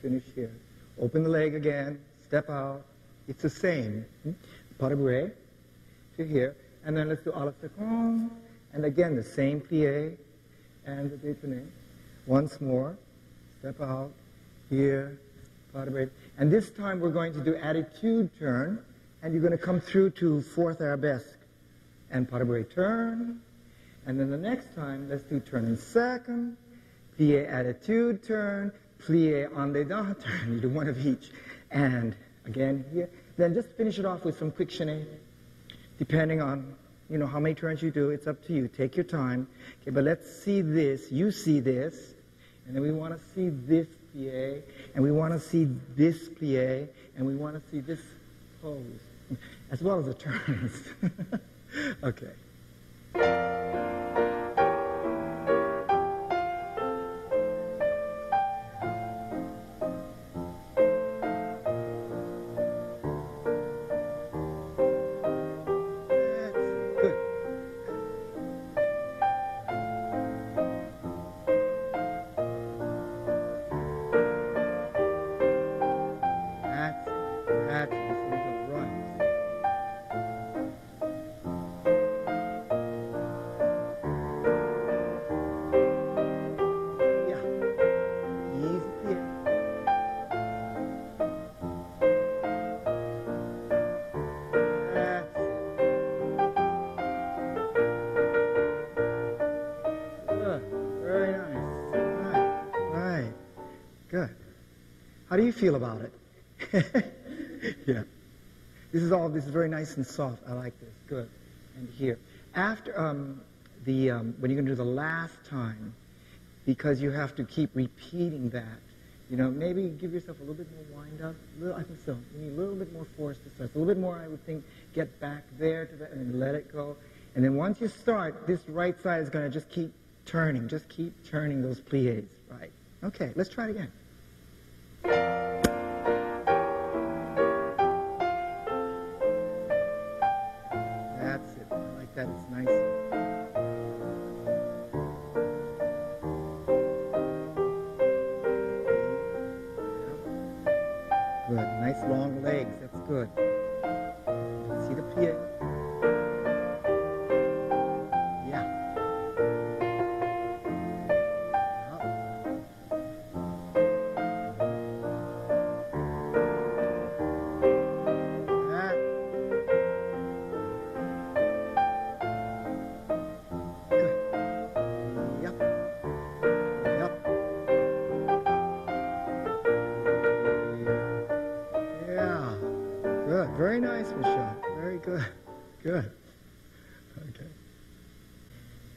finish here. Open the leg again, step out, it's the same. Hmm? Pas de bourrée to here, and then let's do à la seconde, and again the same plie, and the détourné. Once more, step out, here, pas de bourrée. And this time we're going to do attitude turn, and you're going to come through to fourth arabesque. And pas de bourrée turn, and then the next time, let's do turn in second, plie attitude turn, plie en dedans turn. You do one of each. And again here. Then just finish it off with some quick chaîné. Depending on, you know, how many turns you do, it's up to you. Take your time. Okay, but let's see this. You see this. And then we want to see this plie. And we want to see this plie. And we want to see this pose. As well as the turns. (laughs) okay. Very nice and soft. I like this. Good. And here. After, um, the, um, when you're going to do the last time, because you have to keep repeating that, you know, maybe give yourself a little bit more wind up. Little, I think so. You need a little bit more force to start. A little bit more, I would think, get back there to that and let it go. And then once you start, this right side is going to just keep turning. Just keep turning those plies. Right. Okay, let's try it again.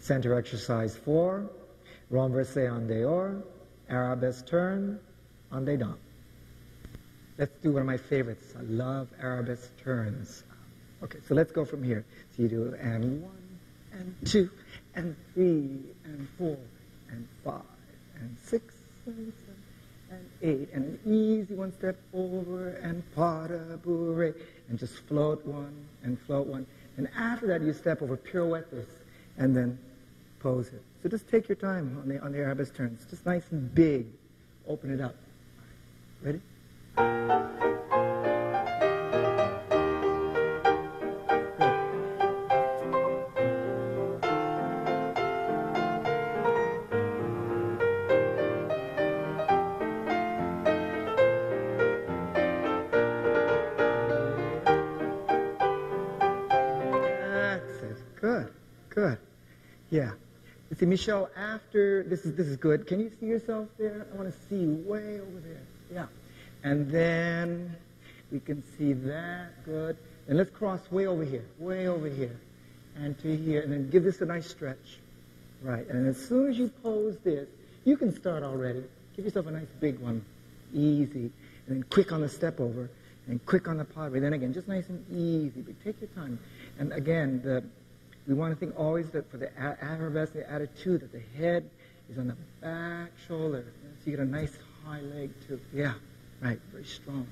Center exercise four. Renversé en dehors. Arabesque turn. En dedans. Let's do one of my favorites. I love arabesque turns. Okay, so let's go from here. So you do and one, and two, and three, and four, and five, and six, and seven, and eight, and an easy one step over, and pas de bourrée, and just float one, and float one. And after that, you step over, pirouette this, and then it. So just take your time on the, on the turns. Just nice and big. Open it up. Ready? Michele, after this is this is good. Can you see yourself there? I want to see you way over there. Yeah. And then we can see that. Good. And let's cross way over here. Way over here. And to here. And then give this a nice stretch. Right. And as soon as you pose this, you can start already. Give yourself a nice big one. Easy. And then quick on the step over. And quick on the pas de bourrée. Then again, just nice and easy. But take your time. And again, the we want to think always that for the arabesque, attitude, that the head is on the back shoulder. So you get a nice high leg too. Yeah. Right, very strong.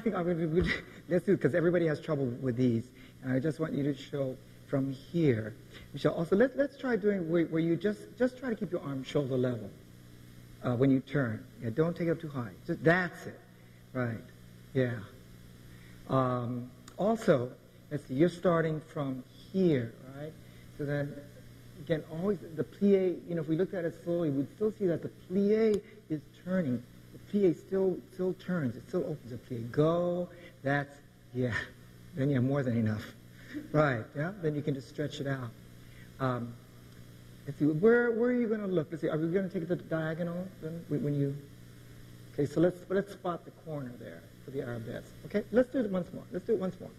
I think I'm going to do? (laughs) Do because everybody has trouble with these. And I just want you to show from here. Michele, also, let, let's try doing where, where you just, just try to keep your arm shoulder level uh, when you turn. Yeah, don't take it up too high. Just, that's it. Right. Yeah. Um, also, let's see, you're starting from here, right? So then, again, always the plie, you know, if we looked at it slowly, we'd still see that the plie is turning. Plie still still turns. It still opens the plie. Go. That's yeah. (laughs) Then you have more than enough. Right. Yeah. Then you can just stretch it out. Um, let's see. Where where are you going to look? Let's see. Are we going to take the diagonal then when you? Okay. So let's let's spot the corner there for the arabesque. Okay. Let's do it once more. Let's do it once more.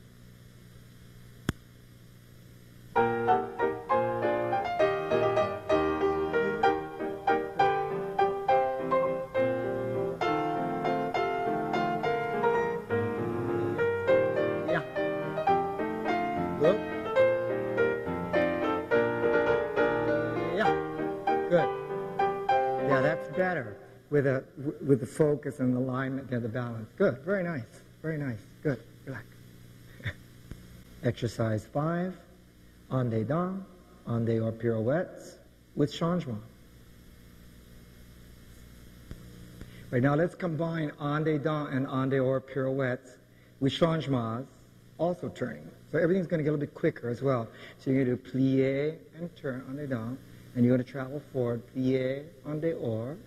With a with the focus and the alignment and the balance. Good. Very nice. Very nice. Good. Relax. (laughs) Exercise five. Dedans, en dehors pirouettes with changement. Right now, let's combine dedans and en dehors pirouettes with changements, also turning. So everything's going to get a little bit quicker as well. So you're going to do plier and turn dedans, and you're going to travel forward, plier en dehors,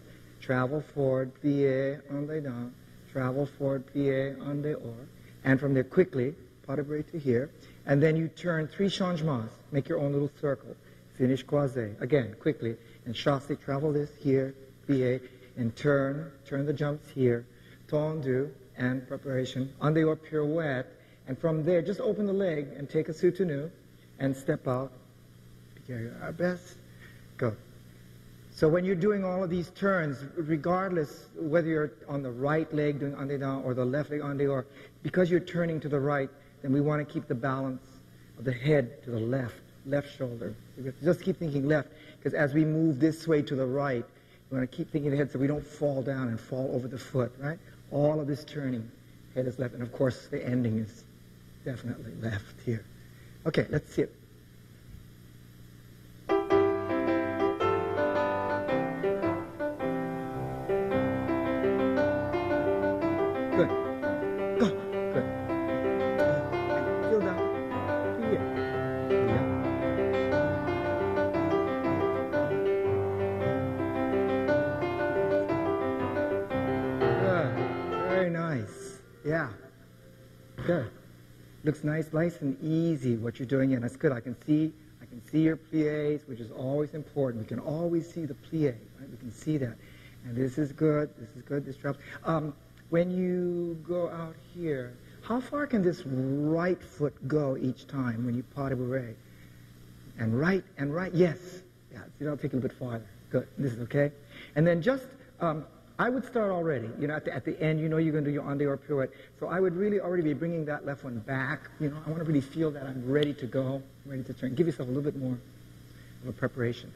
travel forward, plier en dedans, travel forward, plier en dehors, and from there quickly, pas de to here, and then you turn three changements, make your own little circle, finish croisé, again, quickly, and chassé, travel this here, plier, and turn, turn the jumps here, tendu, and preparation, on under your pirouette, and from there, just open the leg and take a soutenu, and step out, Be our best. So when you're doing all of these turns, regardless whether you're on the right leg doing en dedans or the left leg en dehors because you're turning to the right, then we want to keep the balance of the head to the left, left shoulder. Just keep thinking left because as we move this way to the right, we want to keep thinking ahead so we don't fall down and fall over the foot, right? All of this turning, head is left, and of course the ending is definitely left here. Okay, let's see it. Nice, nice and easy what you're doing, and that's good. I can see, I can see your plies, which is always important. We can always see the plie, right? We can see that, and this is good. This is good. This drops. Um, when you go out here, how far can this right foot go each time when you pas de bourrée? And right and right, yes. Yeah, so I'll take it a bit farther. Good. This is okay. And then just, um, I would start already. You know, at the, at the end, you know you're going to do your en dehors pirouette. So I would really already be bringing that left one back. You know, I want to really feel that I'm ready to go, ready to turn. Give yourself a little bit more of a preparation.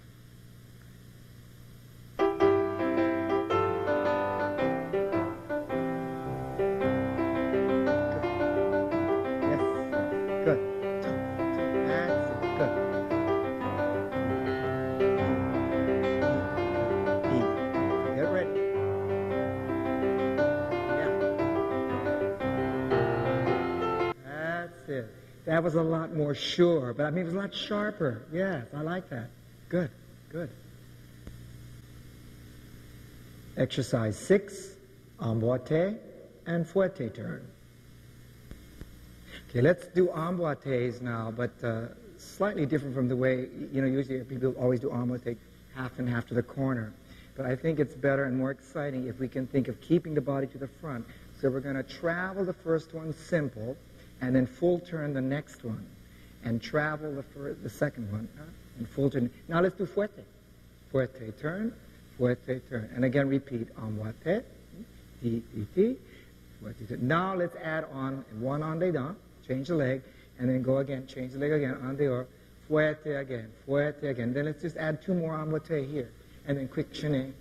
Was a lot more sure, but I mean, it was a lot sharper. Yes, I like that. Good, good. Exercise six, emboîté and fouetté turn. Okay, let's do emboîtés now, but uh, slightly different from the way, you know, usually people always do emboîté half and half to the corner. But I think it's better and more exciting if we can think of keeping the body to the front. So we're going to travel the first one simple, and then full turn the next one. and travel the, first, the second one in full turn. Now let's do fouetté. Fouetté, turn, fouetté, turn. And again, repeat. Emboîté, ti, ti, ti. Now let's add on one on de dedans, change the leg, and then go again, change the leg again, en dehors, fouetté again, fouetté again. Then let's just add two more emboîté here, and then quick chaîné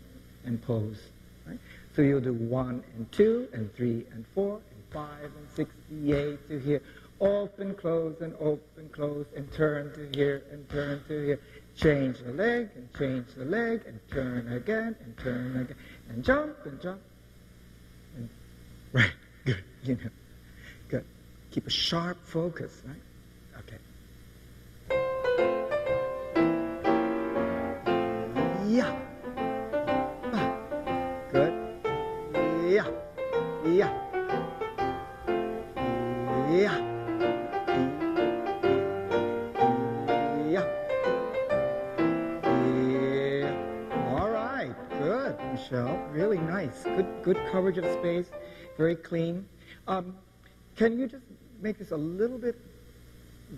and pose. Right? So you'll do one and two, and three and four, and five and six, eight to here. Open, close, and open, close, and turn to here, and turn to here. Change the leg, and change the leg, and turn again, and turn again, and jump, and jump. And, (laughs) right, good, you know, good. Keep a sharp focus, right? Okay. Yeah. Ah, Good. Yeah. Yeah. Yeah. Yeah. Yeah. All right. Good, Michele. Really nice. Good, good coverage of space. Very clean. Um, can you just make this a little bit,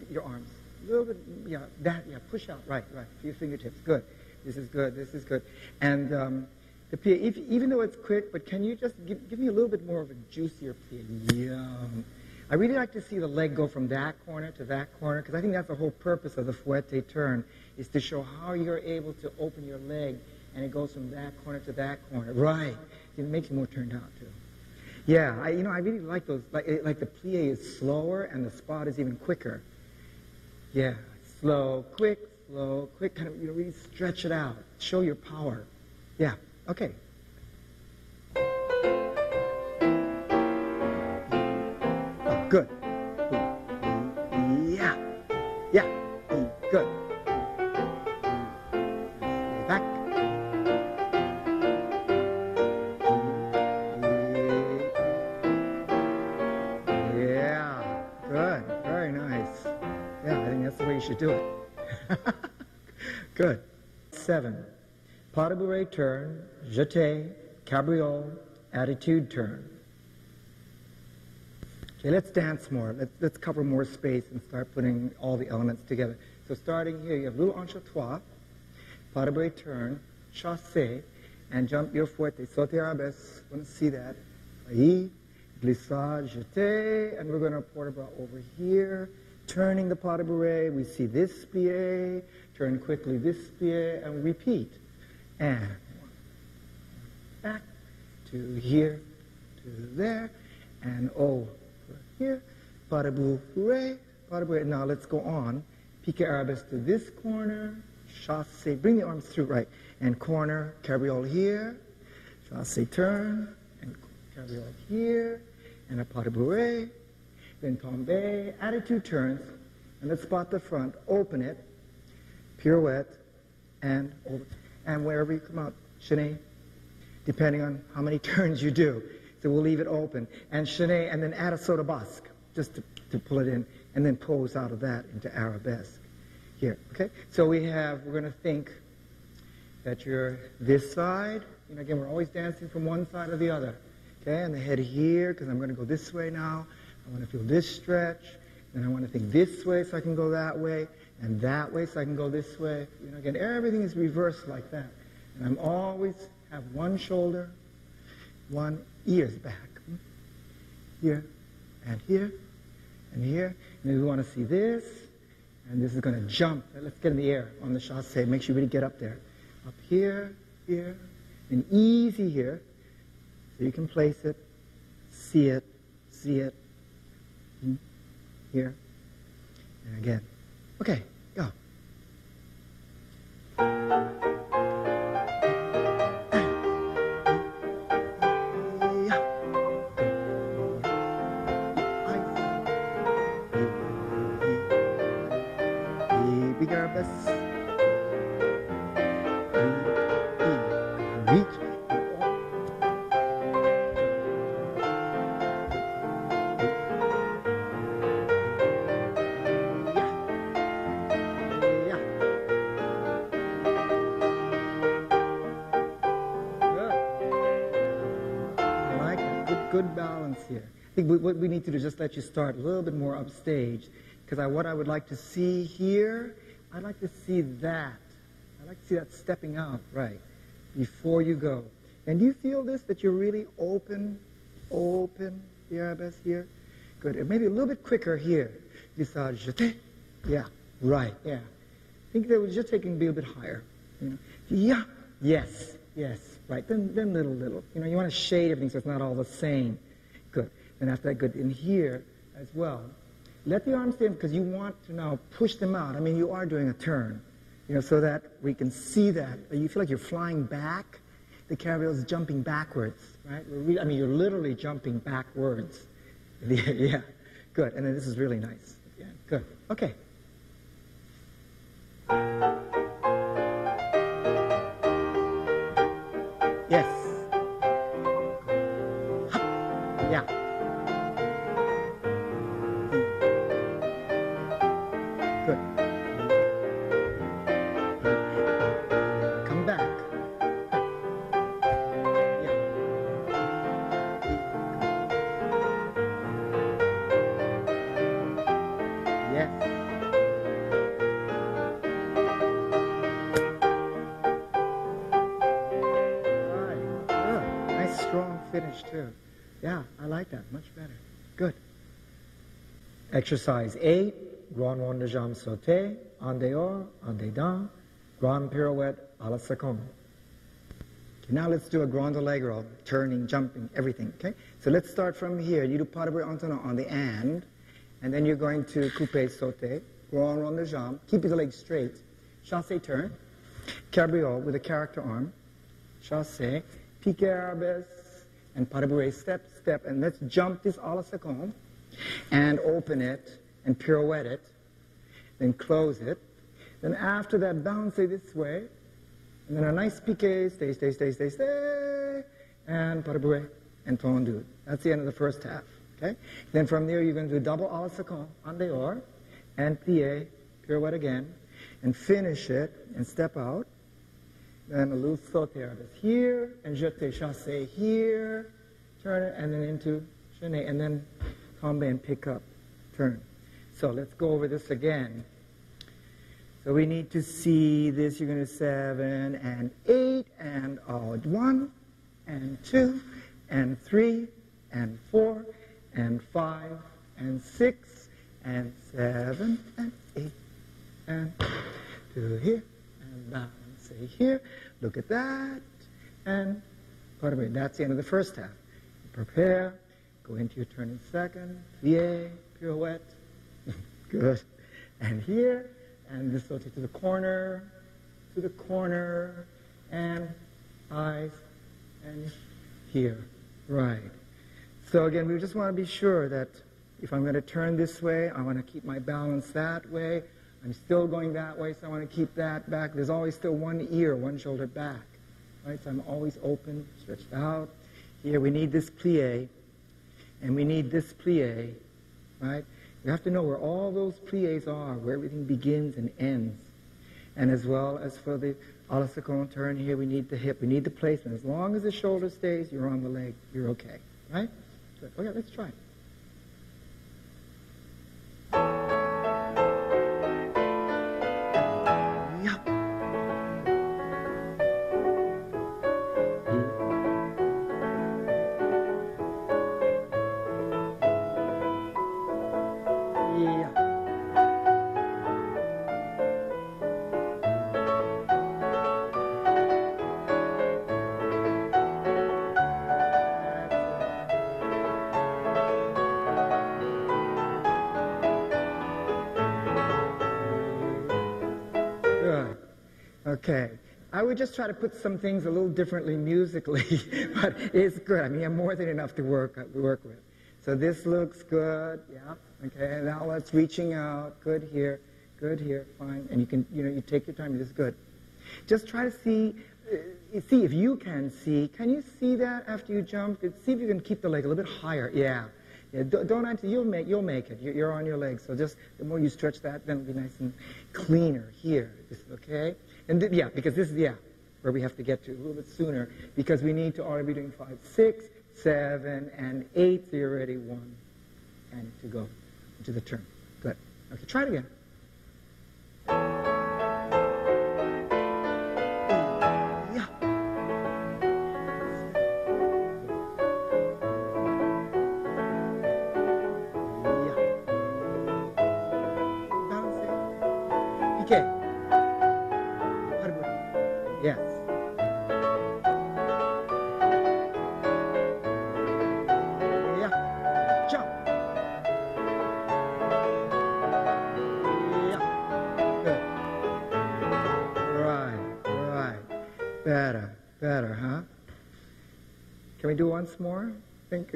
your arms, a little bit, yeah, that, yeah, push out, right, right, your fingertips. Good. This is good. This is good. And um, the plie, if, even though it's quick, but can you just give, give me a little bit more of a juicier plie? Yum. I really like to see the leg go from that corner to that corner because I think that's the whole purpose of the fouetté turn is to show how you're able to open your leg and it goes from that corner to that corner. Right. It makes you more turned out too. Yeah, I, you know, I really like those. Like, it- like the plie is slower and the spot is even quicker. Yeah, slow, quick, slow, quick. Kind of, you know, really stretch it out. Show your power. Yeah. Okay. Good. Yeah. Yeah. Good. Back. Yeah. Good. Very nice. Yeah, I think that's the way you should do it. (laughs) Good. Seven. Pas de bourrée turn, jeté, cabriole, attitude turn. Okay, let's dance more. Let's, let's cover more space and start putting all the elements together. So starting here, you have little enchatoire, pas de bourrée turn, chassé, and jump your fouetté. Saute arabesque. Want to see that? Ahí, glissade, jeté, and we're going to port bras over here. Turning the pas de bourrée, we see this plie, turn quickly this plie, and repeat. And back to here, to there, and over here. Bourrée, pas de bourrée. Now let's go on. Pique arabes to this corner, chasse, bring the arms through, right, and corner, cabriole here, chasse turn, and cabriole here, and a pas de bourrée, then tombe, attitude turns, and let's spot the front, open it, pirouette, and over, and wherever you come out, chaîné, depending on how many (laughs) turns you do. So we'll leave it open. And chaîné, and then add a pas de basque, just to, to pull it in, and then pose out of that into arabesque. Here, okay? So we have, we're going to think that you're this side. You know, again, we're always dancing from one side or the other. Okay, and the head here, because I'm going to go this way now. I want to feel this stretch. And I want to think this way so I can go that way, and that way so I can go this way. You know, again, everything is reversed like that. And I'm always have one shoulder, one ears back. Here, and here, and here. And we want to see this, and this is going to jump. Let's get in the air on the chasse. Make sure you really get up there. Up here, here, and easy here. So you can place it, see it, see it. Hmm? Here. And again. Okay, go. What we need to do is just let you start a little bit more upstage because I, what I would like to see here, I'd like to see that. I'd like to see that stepping out, right, before you go. And do you feel this, that you're really open, open, the arabesque here? Good. And maybe a little bit quicker here. Visage jeté. Yeah, right, yeah. I think that was just taking a bit higher. You know? Yeah, yes, yes, right. Then, then little, little. You know, you want to shade everything so it's not all the same. And after that, good. In here as well. Let the arms stand because you want to now push them out. I mean, you are doing a turn, you know, so that we can see that. You feel like you're flying back. The cabriole is jumping backwards, right? I mean, you're literally jumping backwards. (laughs) yeah, good. And then this is really nice. Yeah, good. Okay. Yes. Exercise 8, grand rond de jambe sauté, en dehors, en dedans, grand pirouette à la seconde. Okay, now let's do a grand allegro, turning, jumping, everything, okay? So let's start from here. You do pas de bourrée on the and, and then you're going to coupe sauté, grand rond de jambe, keep your legs straight, chassé turn, cabriole with a character arm, chassé, pique arabesque, and pas de step, step, and let's jump this a la seconde and open it and pirouette it, then close it. Then after that, bounce it this way, and then a nice piqué, stay, stay, stay, stay, stay, and bruit, and tendu. That's the end of the first half, okay? Then from there, you're going to do double a la seconde, en dehors, and plie, pirouette again, and finish it, and step out, then a loose sauter here, and jeté chassé here, turn it, and then into chaîné, and then tombe and pick up, turn. So let's go over this again. So we need to see this. You're going to seven and eight and odd one and two and three and four and five and six and seven and eight and two here and down say here, look at that, and part of it. That's the end of the first half. Prepare, go into your turning second, plie, pirouette, (laughs) good, and here, and this will take to the corner, to the corner, and eyes, and here, right. So again, we just want to be sure that if I'm going to turn this way, I want to keep my balance that way. I'm still going that way, so I want to keep that back. There's always still one ear, one shoulder back. Right? So I'm always open, stretched out. Here we need this plie, and we need this plie, right? We have to know where all those plies are, where everything begins and ends. And as well as for the seconde turn here, we need the hip, we need the placement. As long as the shoulder stays, you're on the leg, you're okay, right? Good. Okay, let's try it. Okay. I would just try to put some things a little differently musically, (laughs) but it's good. I mean, I'm more than enough to work, uh, work with. So this looks good, yeah. Okay, now let's reaching out. Good here, good here, fine. And you can, you know, you take your time. This is good. Just try to see, uh, see if you can see. Can you see that after you jump? See if you can keep the leg a little bit higher. Yeah. Yeah, don't answer. You'll make. You'll make it. You're on your legs. So just the more you stretch that, then it'll be nice and cleaner here. Okay. And th- yeah, because this is, yeah, where we have to get to a little bit sooner, because we need to already be doing five, six, seven, and eight, so you're ready one, and to go into the turn. Good. Okay, try it again.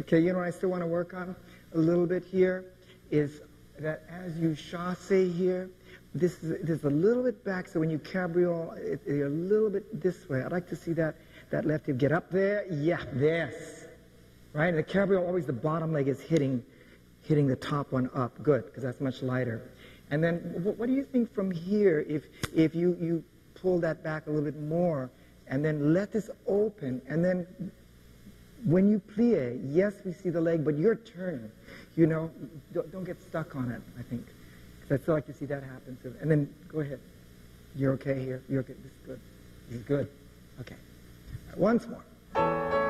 Okay, you know what I still want to work on a little bit here is that as you chasse here, this is, this is a little bit back, so when you cabriole, it, you're a little bit this way. I'd like to see that, that left hip get up there. Yeah, yes. Right? And the cabriole, always the bottom leg is hitting, hitting the top one up. Good, because that's much lighter. And then what, what do you think from here if, if you, you pull that back a little bit more and then let this open and then when you plie, yes, we see the leg, but you're turning. You know, don't, don't get stuck on it, I think. Because I still like to see that happen. So, and then go ahead. You're okay here. You're okay. This is good. This is good. Okay. Once more.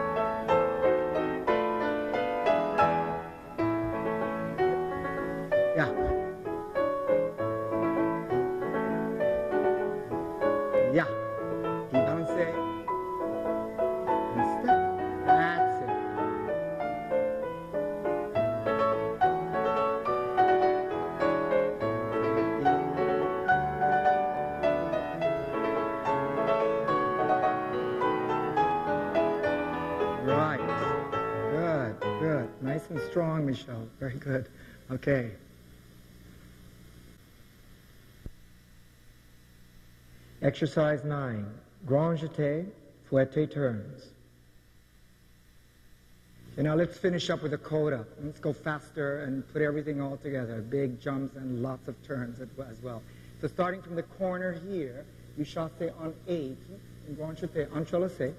Michele. Very good. Okay. Exercise 9. Grand jeté, fouette turns. Okay, now let's finish up with a coda. Let's go faster and put everything all together. Big jumps and lots of turns as well- So starting from the corner here, you chasse on 8, in grand jeté, entrelacé.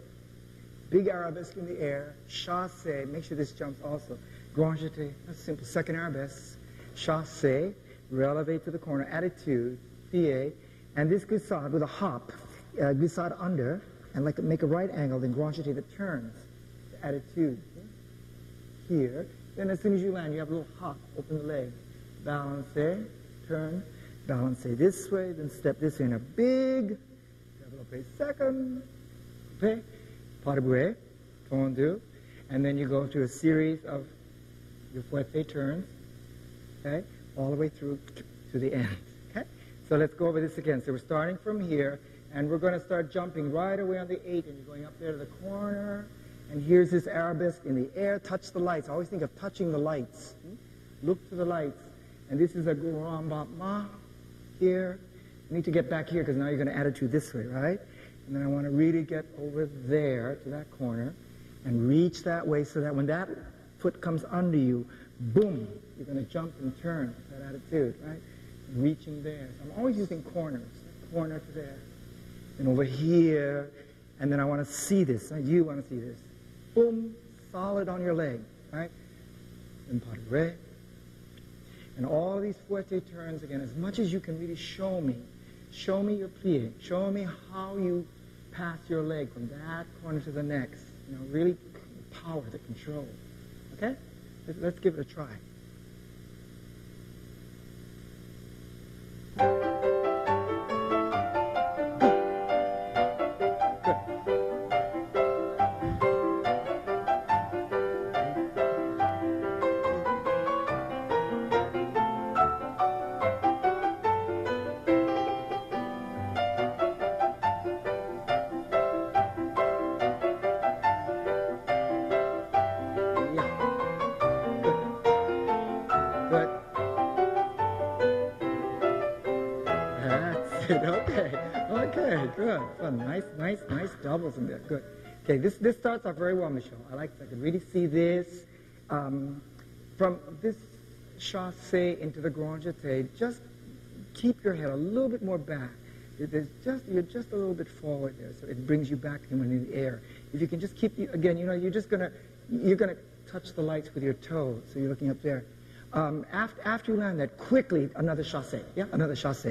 Big arabesque in the air, chasse, make sure this jumps also. Jeté, that's simple. Second arabesque, chasse, releve to the corner, attitude, plie, and this glissade with a hop, uh, glissade under, and like make a right angle, then grand jeté that turns, attitude. Here, then as soon as you land, you have a little hop, open the leg, balance, turn, balance this way, then step this way in a big, développé second, okay, pas de bourrée, tendu, and then you go through a series of your fouette turns, okay, all the way through to the end, okay? So let's go over this again. So we're starting from here, and we're going to start jumping right away on the eight, and you're going up there to the corner, and here's this arabesque in the air, touch the lights. I always think of touching the lights. Hmm? Look to the lights. And this is a grand battement here. You need to get back here because now you're going to attitude this way, right? And then I want to really get over there to that corner and reach that way so that when that foot comes under you, boom, you're going to jump and turn that attitude, right? Reaching there. I'm always using corners, corner to there. And over here, and then I want to see this. You want to see this. Boom, solid on your leg, right? And de. And all these fouetté turns again, as much as you can really show me. Show me your plie. Show me how you pass your leg from that corner to the next. You know, really power the control. Okay? Let- Let's give it a try. Okay. Good. Nice, nice, nice doubles in there. Good. Okay. This this starts off very well, Michele. I like. I can really see this um, from this chasse into the grand jeté. Just keep your head a little bit more back. There's just you're just a little bit forward there, so it brings you back when in the air. If you can just keep again, you know, you're just gonna you're gonna touch the lights with your toes, so you're looking up there. um, after, after you land that, quickly another chasse. Yeah, another chasse.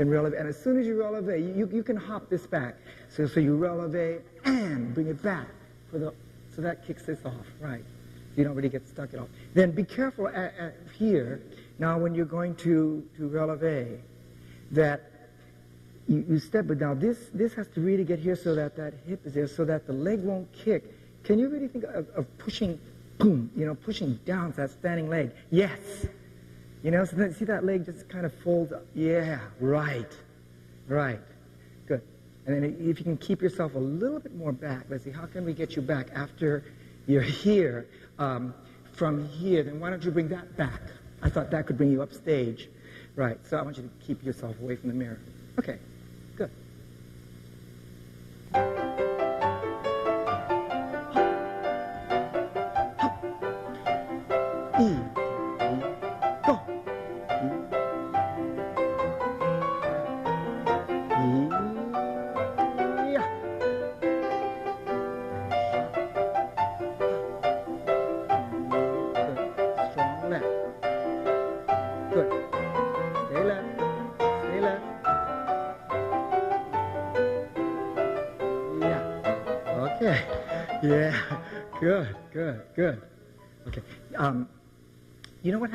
Then releve. And as soon as you releve, you, you can hop this back. So, so you releve and bring it back. For the, so that kicks this off, right. You don't really get stuck at all. Then be careful at, at here. Now when you're going to, to releve, that you, you step, but now this, this has to really get here so that that hip is there, so that the leg won't kick. Can you really think of, of pushing boom, you know, pushing down that standing leg. Yes. You know, so then, see that leg just kind of folds up. Yeah, right. Right. Good. And then if you can keep yourself a little bit more back, let's see, how can we get you back after you're here? Um, from here, then why don't you bring that back? I thought that could bring you up stage. Right. So I want you to keep yourself away from the mirror. Okay. Good.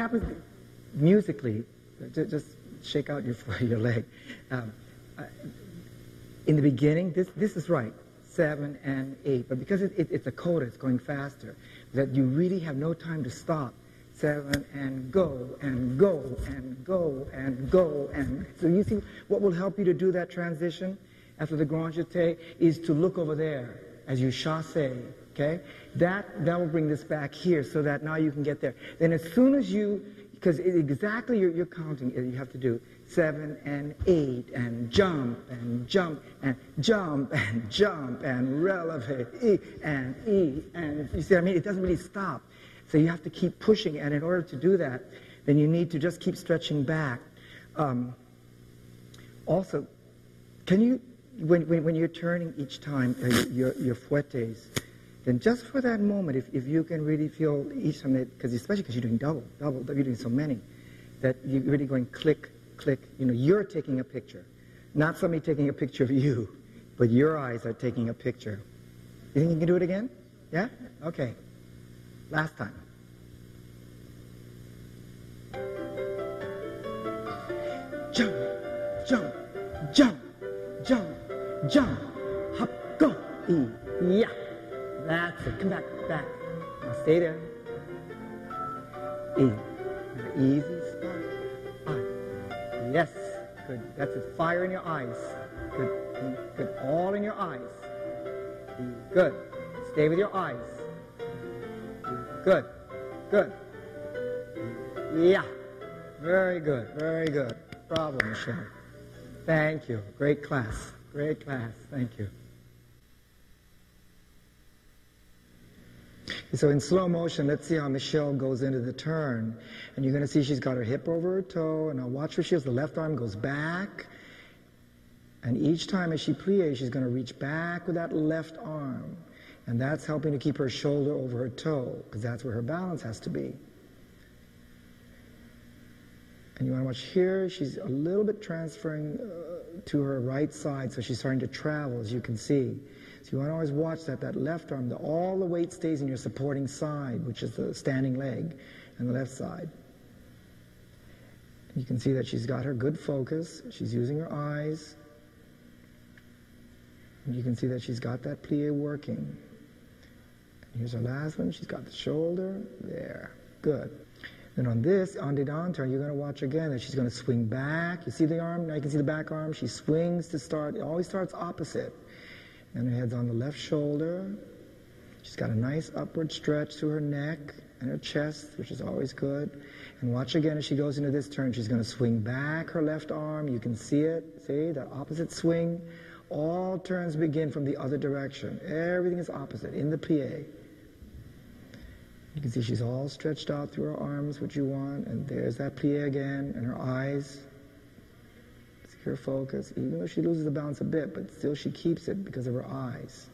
Happens musically? Just shake out your (laughs) your leg. Um, in the beginning, this this is right, seven and eight. But because it, it, it's a coda, it's going faster. That you really have no time to stop. Seven and go and go and go and go and so you see what will help you to do that transition after the grand jeté is to look over there as you chasse Okay? That, that will bring this back here so that now you can get there. Then as soon as you, because exactly you're, you're counting, you have to do seven and eight and jump and jump and jump and jump and releve E and E and you see what I mean? It doesn't really stop. So you have to keep pushing and in order to do that, then you need to just keep stretching back. Um, also, can you, when, when, when, you're turning each time uh, your, your fouettes, then just for that moment, if, if you can really feel each time, because especially because you're doing double, double, you're doing so many, that you're really going click, click, you know, you're taking a picture. Not somebody taking a picture of you, but your eyes are taking a picture. You think you can do it again? Yeah? Okay. Last time. Jump, jump, jump, jump, jump, hop, go, yeah. That's it. Come back, back. Now stay there. In. Easy spot. Yes. Good. That's it. Fire in your eyes. Good. Good. All in your eyes. Good. Stay with your eyes. Good. Good. Yeah. Very good. Very good. Bravo, Michele. Thank you. Great class. Great class. Thank you. So in slow motion, let's see how Michele goes into the turn. And you're going to see she's got her hip over her toe. And now watch where she is. The left arm goes back. And each time as she plies, she's going to reach back with that left arm. And that's helping to keep her shoulder over her toe, because that's where her balance has to be. And you want to watch here, she's a little bit transferring uh, to her right side, so she's starting to travel, as you can see. So you want to always watch that, that left arm, the, all the weight stays in your supporting side, which is the standing leg, and the left side. You can see that she's got her good focus. She's using her eyes. And you can see that she's got that plie working. Here's her last one. She's got the shoulder. There. Good. Then on this, on the down turn, you're going to watch again that she's going to swing back. You see the arm? Now you can see the back arm. She swings to start. It always starts opposite. And her head's on the left shoulder. She's got a nice upward stretch to her neck and her chest, which is always good. And watch again as she goes into this turn. She's going to swing back her left arm. You can see it. See that opposite swing? All turns begin from the other direction. Everything is opposite in the plie. You can see she's all stretched out through her arms, which you want. And there's that plie again, and her eyes her focus, even though she loses the balance a bit, but still she keeps it because of her eyes.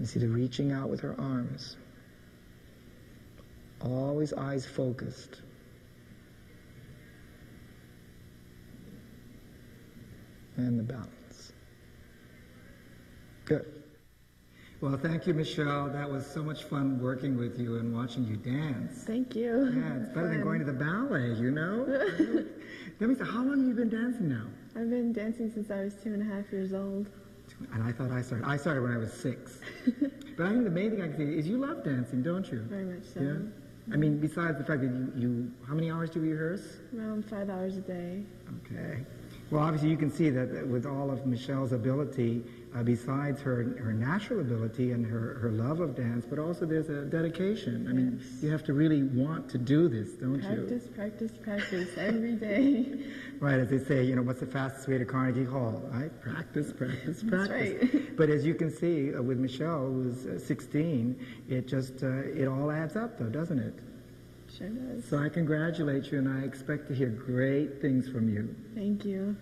You see the reaching out with her arms. Always eyes focused. And the balance. Good. Well, thank you, Michele. That was so much fun working with you and watching you dance. Thank you. Yeah, it's better fun. than going to the ballet, you know? (laughs) that means, how long have you been dancing now? I've been dancing since I was two and a half years old. And I thought I started. I started when I was six. (laughs) but I think the main thing I can say is you love dancing, don't you? Very much so. Yeah. I mean, besides the fact that you, you how many hours do you rehearse? Around five hours a day. Okay. Well, obviously, you can see that with all of Michele's ability, uh, besides her, her natural ability and her, her love of dance, but also there's a dedication. I mean, you have to really want to do this, don't you? Practice, practice, practice every day. (laughs) Right, as they say, you know, what's the fastest way to Carnegie Hall? Right? Practice, practice, practice. right. (laughs) but as you can see uh, with Michele, who's uh, 16, it just, uh, it all adds up though, doesn't it? Sure does. So I congratulate you and I expect to hear great things from you. Thank you.